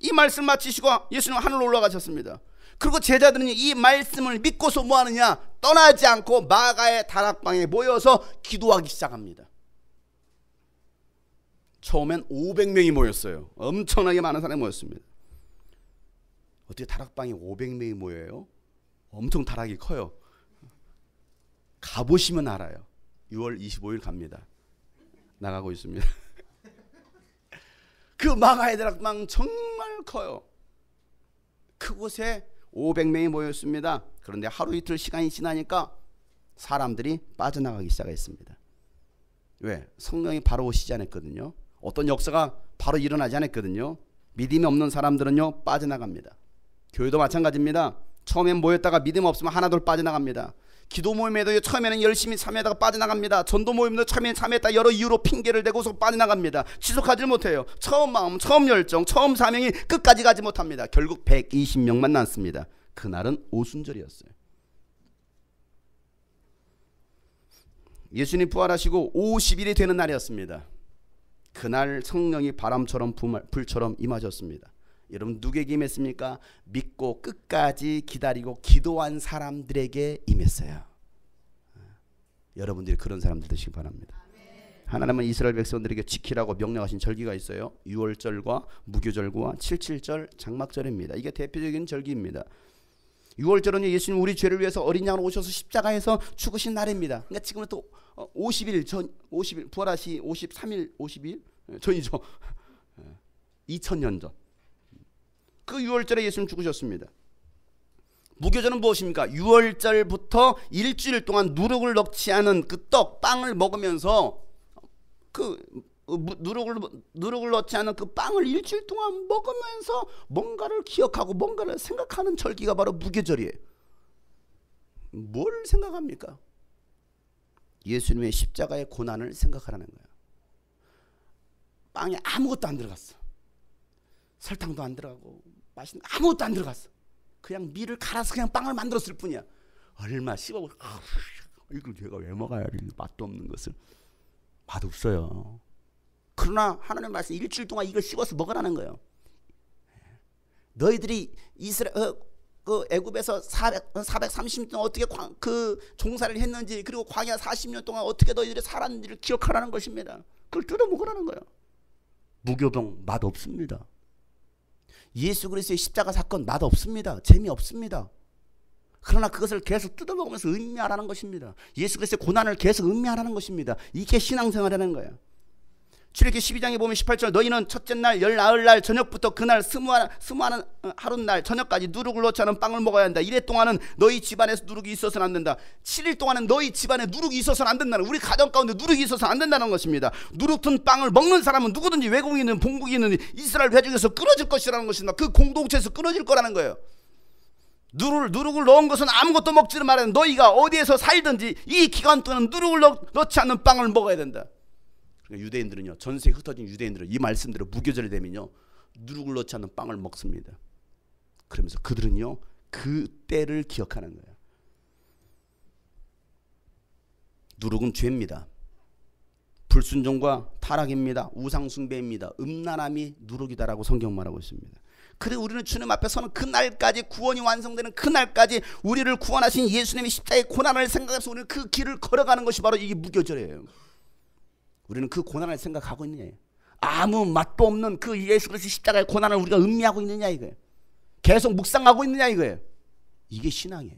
Speaker 1: 이 말씀 마치시고 예수님 하늘로 올라가셨습니다 그리고 제자들은 이 말씀을 믿고서 뭐 하느냐 떠나지 않고 마가의 다락방에 모여서 기도하기 시작합니다 처음엔 500명이 모였어요. 엄청나게 많은 사람이 모였습니다. 어떻게 다락방에 500명이 모여요? 엄청 다락이 커요. 가보시면 알아요. 6월 25일 갑니다. 나가고 있습니다. 그 마가의 다락방 정말 커요. 그곳에 500명이 모였습니다. 그런데 하루 이틀 시간이 지나니까 사람들이 빠져나가기 시작했습니다. 왜? 성령이 바로 오시지 않았거든요. 어떤 역사가 바로 일어나지 않았거든요. 믿음이 없는 사람들은요 빠져나갑니다. 교회도 마찬가지입니다. 처음엔 모였다가 믿음 없으면 하나둘 빠져나갑니다. 기도 모임에도 처음에는 열심히 참여하다가 빠져나갑니다. 전도 모임도 처음에 참여했다 여러 이유로 핑계를 대고서 빠져나갑니다. 지속하지 못해요. 처음 마음, 처음 열정, 처음 사명이 끝까지 가지 못합니다. 결국 120명만 남습니다. 그날은 오순절이었어요. 예수님 부활하시고 50일이 되는 날이었습니다. 그날 성령이 바람처럼 불처럼 임하셨습니다. 여러분 누구에게 임했습니까? 믿고 끝까지 기다리고 기도한 사람들에게 임했어요. 여러분들이 그런 사람들 되시기 바랍니다. 하나님은 이스라엘 백성들에게 지키라고 명령하신 절기가 있어요. 6월절과 무교절과 77절 장막절입니다. 이게 대표적인 절기입니다. 6월절은 예수님 우리 죄를 위해서 어린 양으로 오셔서 십자가에서 죽으신 날입니다. 그러니까 지금은 또 50일 전 50일 부활하시 53일 50일 전이죠. 2000년 전. 그 6월절에 예수님 죽으셨습니다. 무교절은 무엇입니까? 6월절부터 일주일 동안 누룩을 넣지 않은 그 떡, 빵을 먹으면서 그 누룩을 누룩을 넣지 않은 그 빵을 일주일 동안 먹으면서 뭔가를 기억하고 뭔가를 생각하는 절기가 바로 무교절이에요. 뭘 생각합니까? 예수님의 십자가의 고난을 생각하라는 거예요. 빵에 아무것도 안 들어갔어. 설탕도 안 들어가고 맛있는 아무것도 안 들어갔어. 그냥 밀을 갈아서 그냥 빵을 만들었을 뿐이야. 얼마 씹어 아, 이걸 제가 왜 먹어야 맛도 없는 것을 맛 없어요. 그러나 하나님 말씀 일주일 동안 이걸 씹어서 먹으라는 거예요. 너희들이 이스라엘 어, 그 애굽에서 400, 430년 동안 어떻게 광, 그 종사를 했는지 그리고 광야 40년 동안 어떻게 너희들이 살았는지를 기억하라는 것입니다. 그걸 뜯어 먹으라는 거예요. 무교병 맛 없습니다. 예수 그리스도의 십자가 사건 맛 없습니다. 재미 없습니다. 그러나 그것을 계속 뜯어먹으면서 음미하라는 것입니다. 예수 그리스도의 고난을 계속 음미하라는 것입니다. 이게 신앙생활이라는 거예요. 출애기 12장에 보면 18절 너희는 첫째 날, 열 나흘 날 저녁부터 그날 스무하는 스무하는 어, 하루 날 저녁까지 누룩을 넣지 않은 빵을 먹어야 한다. 이래 동안은 너희 집안에서 누룩이 있어서는 안 된다. 7일 동안은 너희 집안에 누룩이 있어서는 안 된다는 우리 가정 가운데 누룩이 있어서 안 된다는 것입니다. 누룩 든 빵을 먹는 사람은 누구든지 외국인은 본국인은 이스라엘 회중에서 끊어질 것이라는 것입니다. 그 공동체에서 끊어질 거라는 거예요. 누룩을, 누룩을 넣은 것은 아무것도 먹지를 말아야 너희가 어디에서 살든지 이 기간 동안 누룩을 넣, 넣지 않는 빵을 먹어야 된다. 그러니까 유대인들은요 전세에 흩어진 유대인들은 이 말씀대로 무교절이 되면요 누룩을 넣지 않는 빵을 먹습니다. 그러면서 그들은요 그 때를 기억하는 거예요. 누룩은 죄입니다. 불순종과 타락입니다. 우상숭배입니다. 음란함이 누룩이다라고 성경 말하고 있습니다. 그래 우리는 주님 앞에 서는 그날까지 구원이 완성되는 그날까지 우리를 구원하신 예수님의 십자의 고난을 생각해서 우리는 그 길을 걸어가는 것이 바로 이 무교절이에요. 우리는 그 고난을 생각하고 있느냐. 아무 맛도 없는 그 예수 그리스도 십자가의 고난을 우리가 음미하고 있느냐 이거예요. 계속 묵상하고 있느냐 이거예요. 이게 신앙이에요.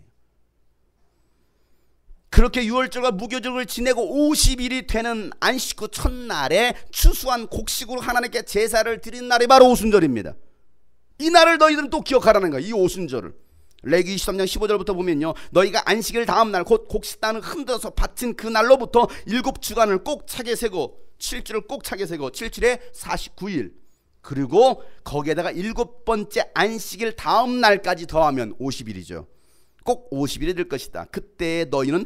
Speaker 1: 그렇게 유월절과 무교절을 지내고 50일이 되는 안식 후 첫날에 추수한 곡식으로 하나님께 제사를 드린 날이 바로 오순절입니다. 이 날을 너희들은 또 기억하라는 거야. 이 오순절을. 레기 23장 15절부터 보면요. 너희가 안식일 다음 날 곧 곡식단을 흔들어서 바친 그 날로부터 일곱 주간을 꼭 차게 세고 7주를 꼭 차게 세고 7주에 49일 그리고 거기에다가 일곱 번째 안식일 다음 날까지 더하면 50일이죠. 꼭 50일이 될 것이다. 그때 너희는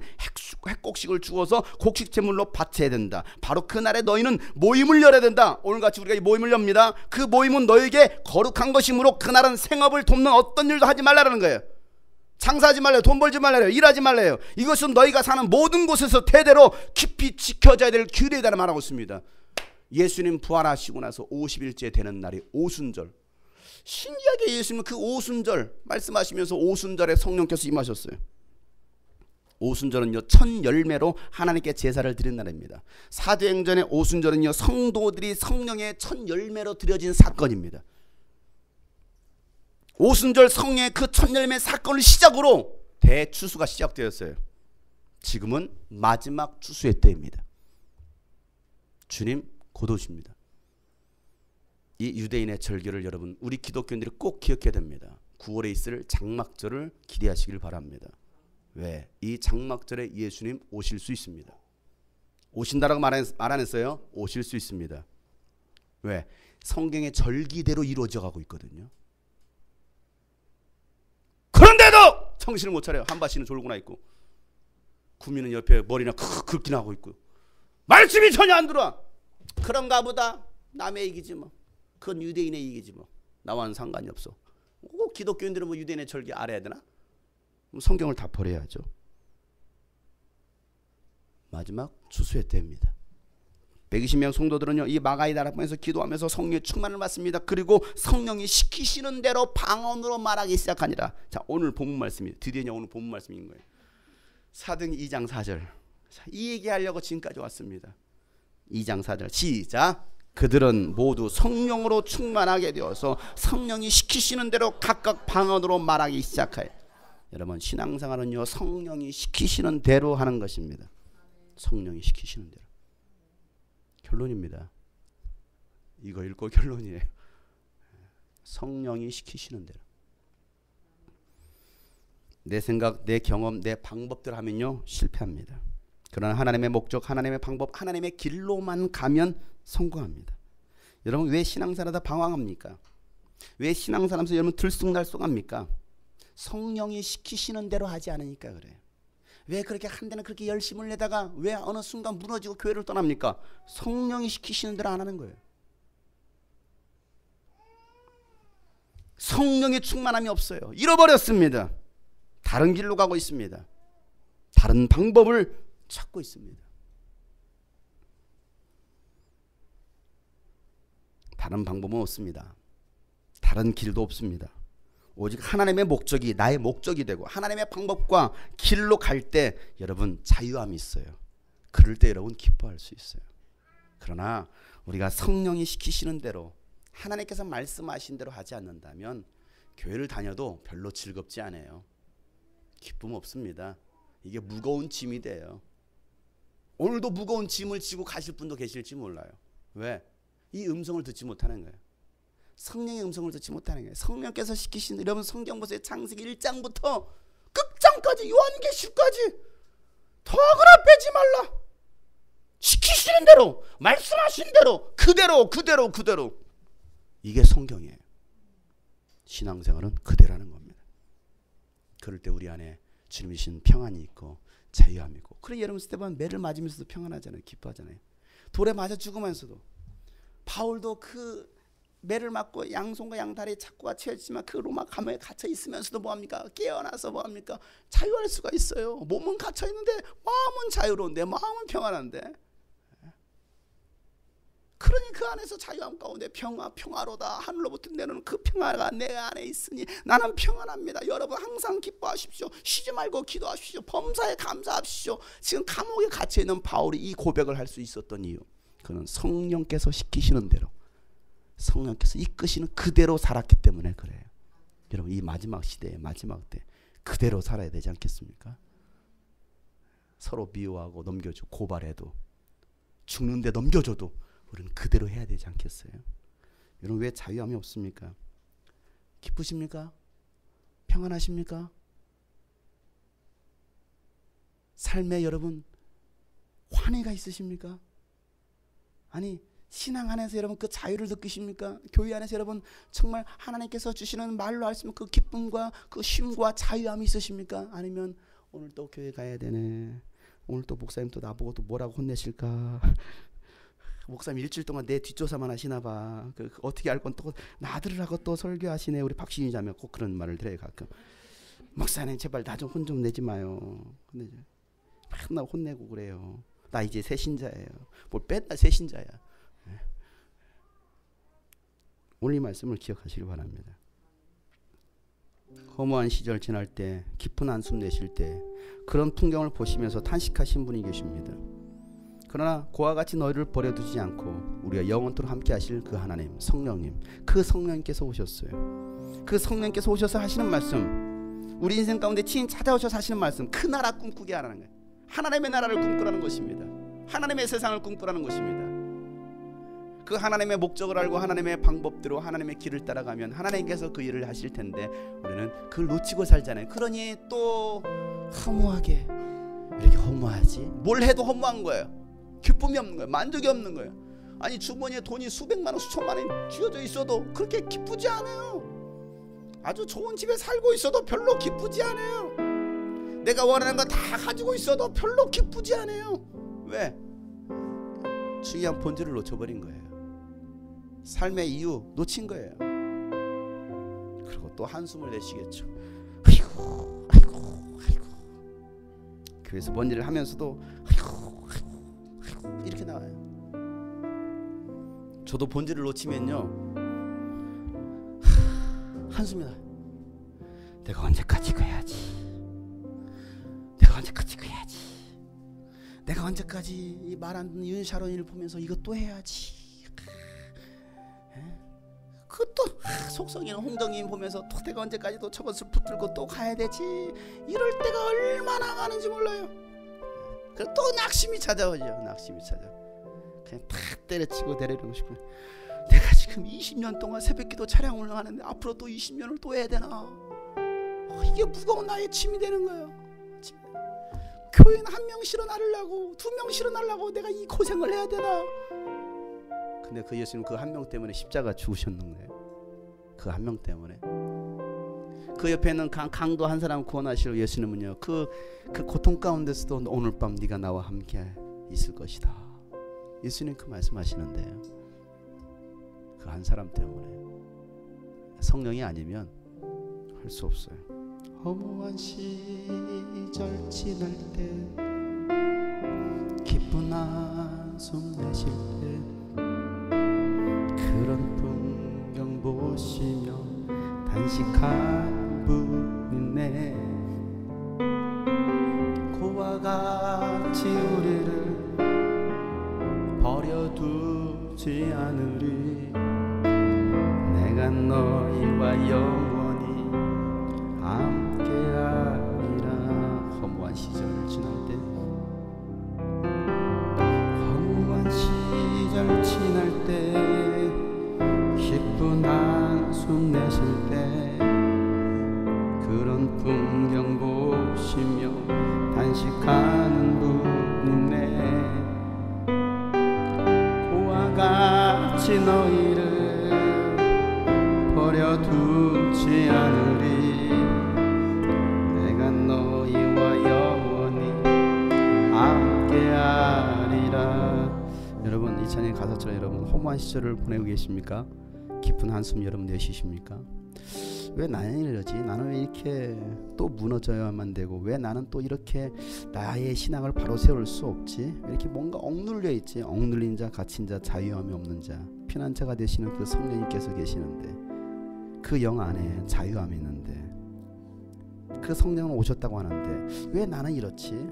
Speaker 1: 핵곡식을 주어서 곡식 제물로 바쳐야 된다. 바로 그날에 너희는 모임을 열어야 된다. 오늘같이 우리가 이 모임을 엽니다. 그 모임은 너에게 거룩한 것이므로 그날은 생업을 돕는 어떤 일도 하지 말라는 거예요. 장사하지 말래요. 돈 벌지 말래요. 일하지 말래요. 이것은 너희가 사는 모든 곳에서 대대로 깊이 지켜져야 될 규례다 말하고 있습니다. 예수님 부활하시고 나서 50일째 되는 날이 오순절. 신기하게 예수님은 그 오순절 말씀하시면서 오순절에 성령께서 임하셨어요. 오순절은요 천 열매로 하나님께 제사를 드린 날입니다. 사도행전의 오순절은요 성도들이 성령의 천 열매로 드려진 사건입니다. 오순절 성령의 그 천 열매 사건을 시작으로 대추수가 시작되었어요. 지금은 마지막 추수의 때입니다. 주님 곧 오십니다. 이 유대인의 절기를 여러분 우리 기독교인들이 꼭 기억해야 됩니다. 9월에 있을 장막절을 기대하시길 바랍니다. 왜? 이 장막절에 예수님 오실 수 있습니다. 오신다라고 말 안 했어요? 오실 수 있습니다. 왜? 성경의 절기대로 이루어져 가고 있거든요. 그런데도 정신을 못 차려요. 한바씨는 졸고나 있고 구미는 옆에 머리나 크크 긁긴 하고 있고 말씀이 전혀 안 들어와. 그런가 보다. 남의 얘기지 뭐. 그건 유대인의 얘기지 뭐. 나와는 상관이 없어. 꼭 기독교인들은 뭐 유대인의 절기 알아야 되나? 성경을 다 버려야죠. 마지막 추수의 때입니다. 120명 성도들은요 이 마가이 나라에서 기도하면서 성령의 충만을 받습니다. 그리고 성령이 시키시는 대로 방언으로 말하기 시작하니라. 자 오늘 본문 말씀이 드디어 오늘 본문 말씀인 거예요. 사등 2장 4절. 자, 이 얘기하려고 지금까지 왔습니다. 2장 4절 시작. 그들은 모두 성령으로 충만하게 되어서 성령이 시키시는 대로 각각 방언으로 말하기 시작하여 여러분 신앙생활은요 성령이 시키시는 대로 하는 것입니다. 성령이 시키시는 대로 결론입니다. 이거 읽고 결론이에요. 성령이 시키시는 대로 내 생각, 내 경험, 내 방법들 하면요 실패합니다. 그러나 하나님의 목적, 하나님의 방법, 하나님의 길로만 가면 성공합니다. 여러분 왜 신앙생활하다 방황합니까? 왜 신앙생활하면서 여러분 들쑥날쑥합니까? 성령이 시키시는 대로 하지 않으니까 그래요. 왜 그렇게 한 대는 그렇게 열심을 내다가 왜 어느 순간 무너지고 교회를 떠납니까? 성령이 시키시는 대로 안 하는 거예요. 성령의 충만함이 없어요. 잃어버렸습니다. 다른 길로 가고 있습니다. 다른 방법을 찾고 있습니다. 다른 방법은 없습니다. 다른 길도 없습니다. 오직 하나님의 목적이 나의 목적이 되고 하나님의 방법과 길로 갈 때 여러분 자유함이 있어요. 그럴 때 여러분 기뻐할 수 있어요. 그러나 우리가 성령이 시키시는 대로 하나님께서 말씀하신 대로 하지 않는다면 교회를 다녀도 별로 즐겁지 않아요. 기쁨 없습니다. 이게 무거운 짐이 돼요. 오늘도 무거운 짐을 지고 가실 분도 계실지 몰라요. 왜? 이 음성을 듣지 못하는 거예요. 성령의 음성을 듣지 못하는 거예요. 성령께서 시키신 여러분 성경 보세요. 창세기 1장부터 끝장까지 요한계시까지 더 하거나 빼지 말라. 시키시는 대로 말씀하신 대로 그대로 그대로 그대로 이게 성경이에요. 신앙생활은 그대라는 겁니다. 그럴 때 우리 안에 주님이신 평안이 있고 자유함이 있고 그래 여러분 스테반 매를 맞으면서도 평안하잖아요. 기뻐하잖아요. 돌에 맞아 죽으면서도 바울도 그 매를 맞고 양손과 양다리에 착고가 채워지만 그 로마 감옥에 갇혀 있으면서도 뭐합니까? 깨어나서 뭐합니까? 자유할 수가 있어요. 몸은 갇혀 있는데 마음은 자유로운데 마음은 평안한데. 그러니 그 안에서 자유함 가운데 평화 평화로다 하늘로부터 내려오는 그 평화가 내 안에 있으니 나는 평안합니다. 여러분 항상 기뻐하십시오. 쉬지 말고 기도하십시오. 범사에 감사하십시오. 지금 감옥에 갇혀 있는 바울이 이 고백을 할 수 있었던 이유. 그는 성령께서 시키시는 대로 성령께서 이끄시는 그대로 살았기 때문에 그래요. 여러분 이 마지막 시대의 마지막 때 그대로 살아야 되지 않겠습니까? 서로 미워하고 넘겨주고 고발해도 죽는데 넘겨줘도 우리는 그대로 해야 되지 않겠어요? 여러분 왜 자유함이 없습니까? 기쁘십니까? 평안하십니까? 삶에 여러분 환희가 있으십니까? 아니 신앙 안에서 여러분 그 자유를 느끼십니까? 교회 안에서 여러분 정말 하나님께서 주시는 말로 할수 있는 그 기쁨과 그 쉼과 자유함이 있으십니까? 아니면 오늘 또 교회 가야 되네. 오늘 또 목사님 또 나보고 또 뭐라고 혼내실까? 목사님 일주일 동안 내 뒷조사만 하시나 봐. 그, 그 어떻게 알 건 또 나들으라고 또 설교하시네. 우리 박신희 자매 꼭 그런 말을 들어요 가끔. 목사님 제발 나 좀 혼좀 내지 마요. 근데 맨날 혼내고 그래요. 나 이제 새 신자예요. 뭘 맨날 새 신자야. 예. 오늘 이 말씀을 기억하시기 바랍니다. 허무한 시절 지날 때 깊은 한숨 내쉴 때 그런 풍경을 보시면서 탄식하신 분이 계십니다. 그러나 고와 같이 너희를 버려두지 않고 우리가 영원토록 함께 하실 그 하나님 성령님 그 성령님께서 오셨어요. 그 성령님께서 오셔서 하시는 말씀 우리 인생 가운데 친히 찾아오셔서 하시는 말씀 그 나라 꿈꾸게 하라는 거예요. 하나님의 나라를 꿈꾸라는 것입니다. 하나님의 세상을 꿈꾸라는 것입니다. 그 하나님의 목적을 알고 하나님의 방법대로 하나님의 길을 따라가면 하나님께서 그 일을 하실 텐데 우리는 그걸 놓치고 살잖아요. 그러니 또 허무하게 이렇게 허무하지? 뭘 해도 허무한 거예요. 기쁨이 없는 거예요. 만족이 없는 거예요. 아니 주머니에 돈이 수백만 원, 수천만 원 쥐어져 있어도 그렇게 기쁘지 않아요. 아주 좋은 집에 살고 있어도 별로 기쁘지 않아요. 내가 원하는 거 다 가지고 있어도 별로 기쁘지 않아요. 왜? 중요한 본질을 놓쳐버린 거예요. 삶의 이유 놓친 거예요. 그리고 또 한숨을 내쉬겠죠. 아이고, 아이고, 아이고. 교회에서 뭔 일을 하면서도 아이고, 아이고, 아이고 이렇게 나와요. 저도 본질을 놓치면요 한숨이 나요. 내가 언제까지 가야지. 내가 언제까지 가야지. 내가 언제까지 이 말하는 윤샤론이를 보면서 이것 도 해야지. 그것도 속성이는 홍정님 보면서 또 내가 언제까지 또 저것을 붙들고 또 가야 되지? 이럴 때가 얼마나 많은지 몰라요. 그래서 또 낙심이 찾아오죠. 낙심이 찾아. 그냥 탁 때려치고 내려오고 싶고 내가 지금 20년 동안 새벽기도 차량 운행하는데 앞으로 또 20년을 또 해야 되나? 어, 이게 무거운 나의 짐이 되는 거예요 교인 한명 실어 나르려고 두 명 실어 나르려고 내가 이 고생을 해야 되나 근데 그 예수님 그 한 명 때문에 십자가 죽으셨는 거예요. 그 한 명 때문에. 그 옆에는 강, 강도 한 사람 구원하실 예수님은요. 그, 그 고통 가운데서도 오늘 밤 네가 나와 함께 있을 것이다. 예수님 그 말씀하시는데요. 그 한 사람 때문에 성령이 아니면 할 수 없어요. 허무한 시절 지날 때 기쁜 한숨 내쉴 때 그런 풍경 보시며 단식한 분이네. 고와 같이 우리를 버려두지 않으리. 내가 너희와 영 보내고 계십니까? 깊은 한숨 여러분 내쉬십니까? 왜 나는 이러지? 나는 왜 이렇게 또 무너져야만 되고 왜 나는 또 이렇게 나의 신앙을 바로 세울 수 없지? 왜 이렇게 뭔가 억눌려 있지? 억눌린 자, 갇힌 자, 자유함이 없는 자, 피난자가 되시는 그 성령님께서 계시는데 그 영 안에 자유함이 있는데 그 성령은 오셨다고 하는데 왜 나는 이렇지?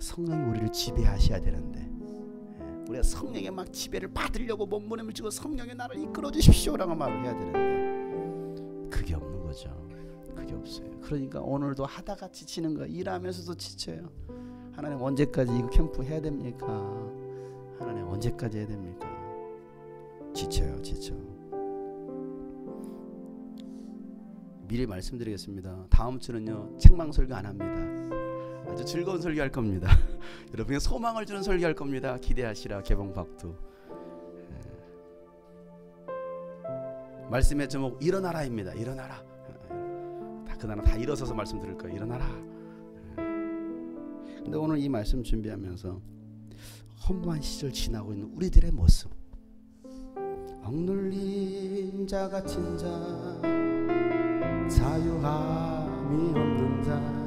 Speaker 1: 성령이 우리를 지배하셔야 되는데 우리가 성령의 막 지배를 받으려고 몸부림을 치고 성령의 나를 이끌어 주십시오라고 말을 해야 되는데 그게 없는 거죠. 그게 없어요. 그러니까 오늘도 하다가 지치는 거 일하면서도 지쳐요. 하나님 언제까지 이거 캠프 해야 됩니까? 하나님 언제까지 해야 됩니까? 지쳐요, 지쳐. 미리 말씀드리겠습니다. 다음 주는요 책망 설교 안 합니다. 아주 즐거운 설교할 겁니다. 여러분의 소망을 주는 설교할 겁니다. 기대하시라 개봉 박두. 예. 말씀의 제목 일어나라입니다. 일어나라. 다 그나라 다 일어서서 말씀 들을 거예요. 일어나라. 예. 근데 오늘 이 말씀 준비하면서 허무한 시절 지나고 있는 우리들의 모습 억눌린 자 같은 자 자유함이 없는 자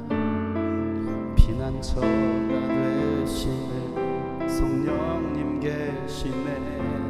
Speaker 1: 피난처가 되시네 성령님 계시네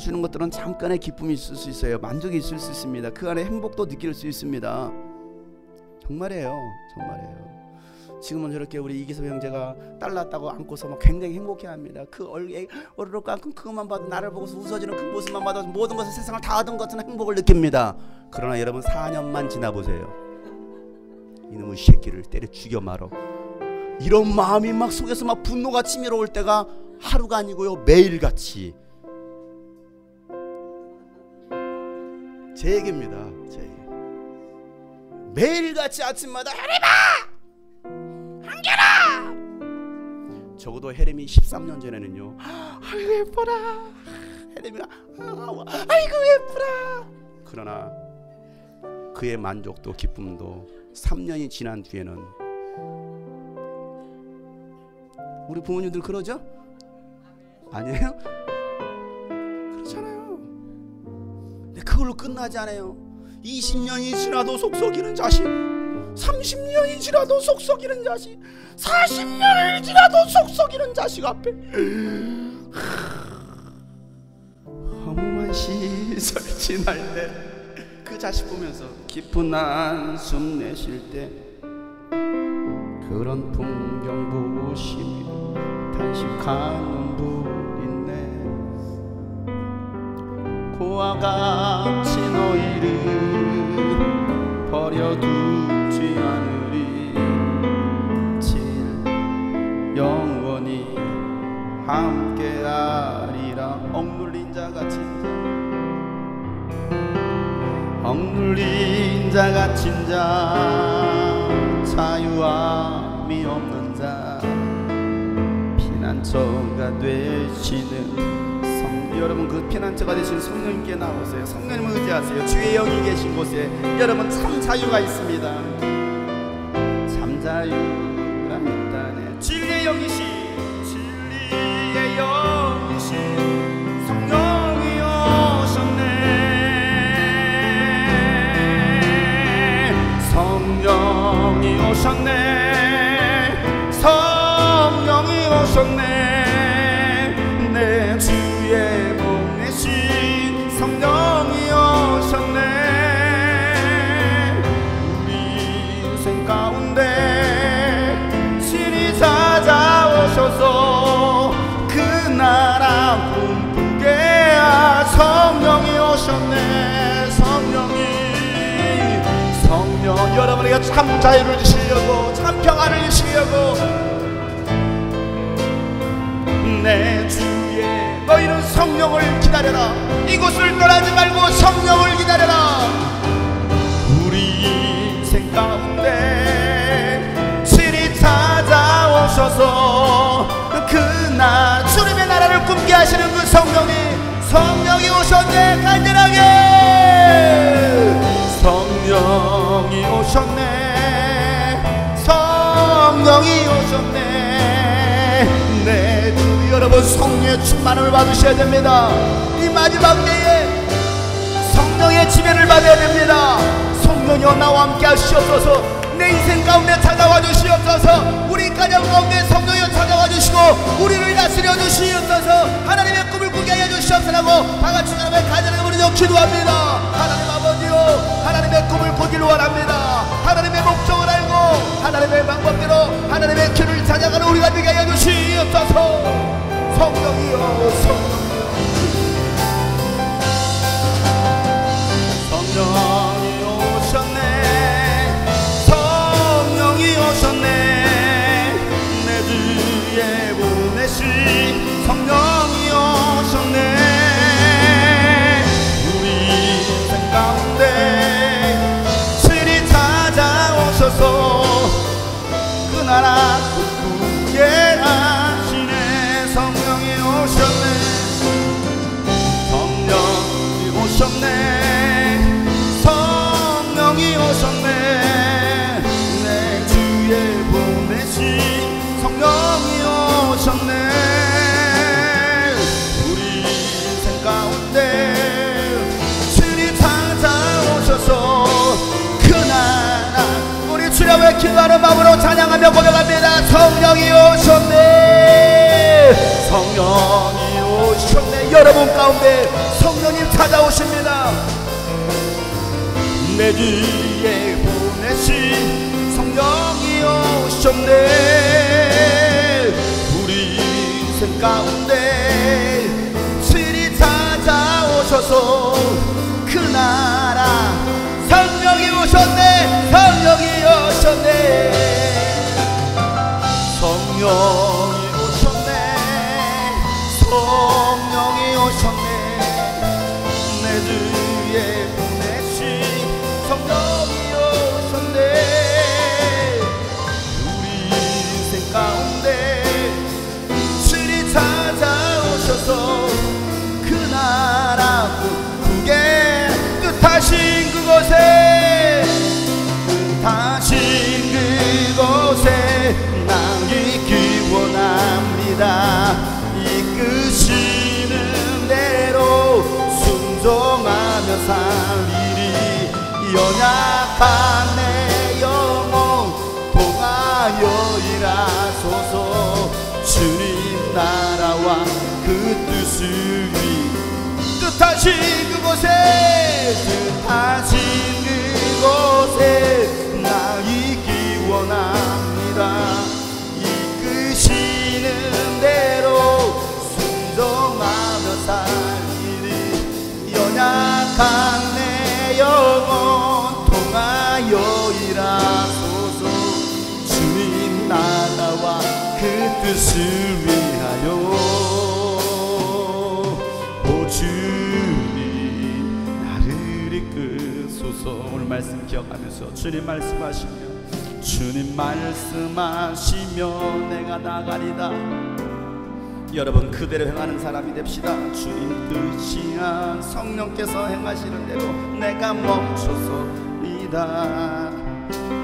Speaker 1: 주는 것들은 잠깐의 기쁨이 있을 수 있어요. 만족이 있을 수 있습니다. 그 안에 행복도 느낄 수 있습니다. 정말이에요. 정말이에요. 지금은 저렇게 우리 이기섭 형제가 딸 낳았다고 안고서 막 굉장히 행복해합니다. 그 얼굴 오르륵 깎은 그것만 봐도 나를 보고서 웃어지는 그 모습만 봐도 모든 것을 세상을 다 얻은 것 같은 행복을 느낍니다. 그러나 여러분 4년만 지나 보세요. 이놈의 새끼를 때려 죽여 말어. 이런 마음이 막 속에서 막 분노가 치밀어 올 때가 하루가 아니고요 매일같이 제 얘기입니다. 제 얘기. 매일같이 아침마다 해림아! 한결아! 적어도 해림이 13년 전에는요. 아이고 예뻐라. 해림이가 아이고 예뻐라. 그러나 그의 만족도 기쁨도 3년이 지난 뒤에는 우리 부모님들 그러죠? 아니에요? 그걸로 끝나지 않아요. 20년이 지나도 속썩이는 자식, 30년이 지나도 속썩이는 자식, 40년이 지나도 속썩이는 자식 앞에 허무한 시설 지날 때 그 자식 보면서 깊은 한숨 내쉴 때 그런 풍경 보시며 탄식하는 그와 같이 너희를 버려두지 않으리. 질 영원히 함께하리라. 억눌린 자 자. 억눌린 자 같은 자. 자유함이 없는 자. 피난처가 되시는 성 여러분 그 피난처가 되신 성령님께 나오세요. 성령님을 의지하세요. 주의 영이 계신 곳에 여러분 참 자유가 있습니다. 참 자유가 있다네. 진리의 영이신 진리의 오셨네. 성령이 오셨네. 성령이 오셨네 오셔서. 그 나라 꿈꾸게 하 성령이 오셨네. 성령이. 성령 여러분에게 참 자유를 주시려고 참 평안을 주시려고. 내 주에 너희는 성령을 기다려라. 이곳을 떠나지 말고 성령을 기다려라. 우리 인생 가운데 찾아오셔서 그날 주님의 나라를 꿈게 하시는 그 성령이 성령이 오셨네 간절하게. 성령이 오셨네 성령이 오셨네. 네 여러분 성령의 충만을 받으셔야 됩니다. 이 마지막 때에 성령의 지배를 받아야 됩니다. 성령이여 나와 함께 하시옵소서 내 인생 가운데 찾아와 주시옵소서. 우리 가정 가운데 성령이여 찾아와 주시고 우리를 다스려 주시옵소서. 하나님의 꿈을 꾸게 해 주시옵소서라고 다같이 하나님의 가정을 부르며 기도합니다. 하나님 아버지요 하나님의 꿈을 꾸기를 원합니다. 하나님의 목적을 알고 하나님의 방법대로 하나님의 길을 찾아가는 우리가 되게 해 주시옵소서. 성령이여 성령 성령이 오셨네 오셨네 우리 인생 가운데 신이 찾아오셔서 그 나라 기도하는 마음으로 찬양하며 고백합니다. 성령이 오셨네. 성령이 오셨네. 여러분 가운데 성령님 찾아오십니다. 내 뒤에 보내신 성령이 오셨네. 우리 인생 가운데 신이 찾아오셔서 그 나라 성령이 오셨네. 성령이 오셨네. 성령이 오셨네. 성령이 오셨네. 내 주에 보내신 성령이 오셨네. 우리 인생 가운데 신이 찾아오셔서 그 나라 그게 뜻하신 그곳에 그곳에 남기기 원합니다. 이끄시는 대로 순종하며 살리리. 연약한 내 영혼 통하여 일하소서. 주님 나라와 그 뜻을 위. 뜻하신 그곳에 뜻하신 그곳에 내 영혼 통하여 일하소서. 주님 나라와 그 뜻을 위하여. 오 주님 나를 이끄소서. 오늘 말씀 기억하면서 주님 말씀하시며 주님 말씀하시며 내가 나가리다 여러분 그대로 행하는 사람이 됩시다. 주님 뜻이한 성령께서 행하시는 대로 내가 멈춰서이다.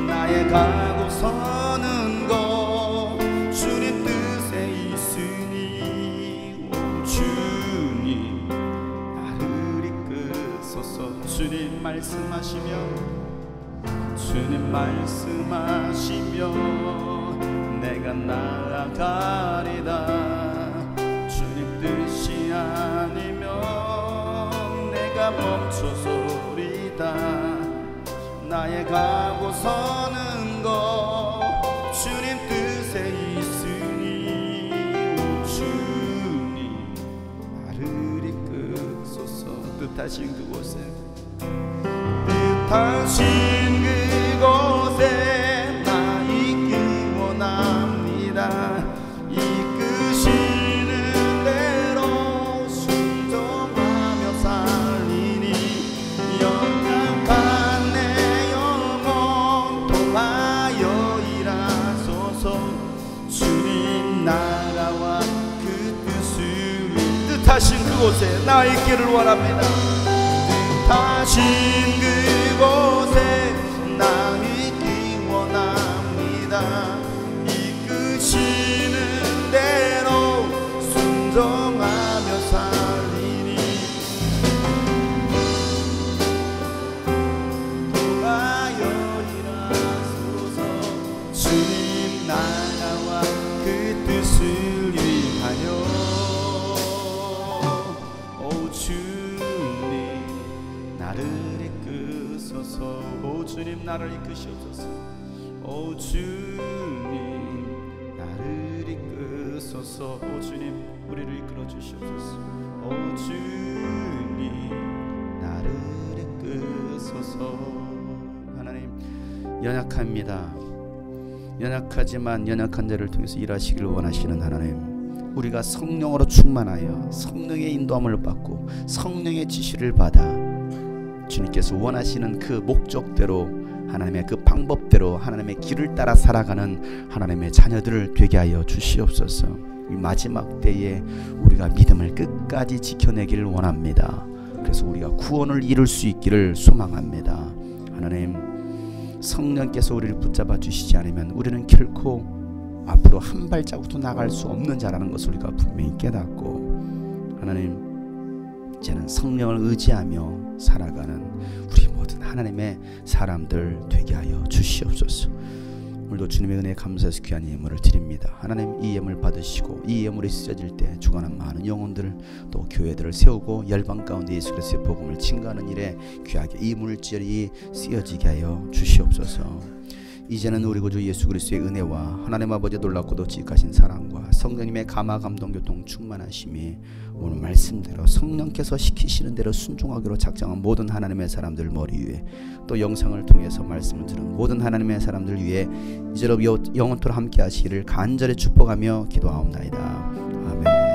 Speaker 1: 나의 가고 서는 것 주님 뜻에 있으니 오 주님 나를 이끄소서. 주님 말씀하시며 주님 말씀하시며 내가 나아가리다 뜻이 아니면 내가 멈춰서리다. 나의 가고 서는 것 주님 뜻에 있으니 오 주님 나를 이끄소서. 뜻하신 그곳에 뜻하신 그곳에 그곳에 나 있기를 원합니다 나를 이끄시옵소서. 오 주님 나를 이끄소서. 오 주님 우리를 이끌어 주시옵소서. 오 주님 나를 이끄소서. 하나님 연약합니다. 연약하지만 연약한 자를 통해서 일하시기를 원하시는 하나님 우리가 성령으로 충만하여 성령의 인도함을 받고 성령의 지시를 받아 주님께서 원하시는 그 목적대로 하나님의 그 방법대로 하나님의 길을 따라 살아가는 하나님의 자녀들을 되게 하여 주시옵소서. 이 마지막 때에 우리가 믿음을 끝까지 지켜내기를 원합니다. 그래서 우리가 구원을 이룰 수 있기를 소망합니다. 하나님 성령께서 우리를 붙잡아 주시지 않으면 우리는 결코 앞으로 한 발자국도 나갈 수 없는 자라는 것을 우리가 분명히 깨닫고 하나님 이제는 성령을 의지하며 살아가는 우리 하나님의 사람들 되게 하여 주시옵소서. 오늘도 주님의 은혜에 감사해서 귀한 예물을 드립니다. 하나님 이 예물 받으시고 이 예물이 쓰여질 때 죽어난 많은 영혼들 또 교회들을 세우고 열방 가운데 예수 그리스도의 복음을 증거하는 일에 귀하게 이 물질이 쓰여지게 하여 주시옵소서. 이제는 우리 구주 예수 그리스도의 은혜와 하나님 아버지 놀랍고도 지극하신 사랑과 성령님의 감화 감동 교통 충만하심이 오늘 말씀대로 성령께서 시키시는 대로 순종하기로 작정한 모든 하나님의 사람들 머리 위에 또 영상을 통해서 말씀을 들은 모든 하나님의 사람들 위해 이제로 영원토록 함께 하시기를 간절히 축복하며 기도하옵나이다.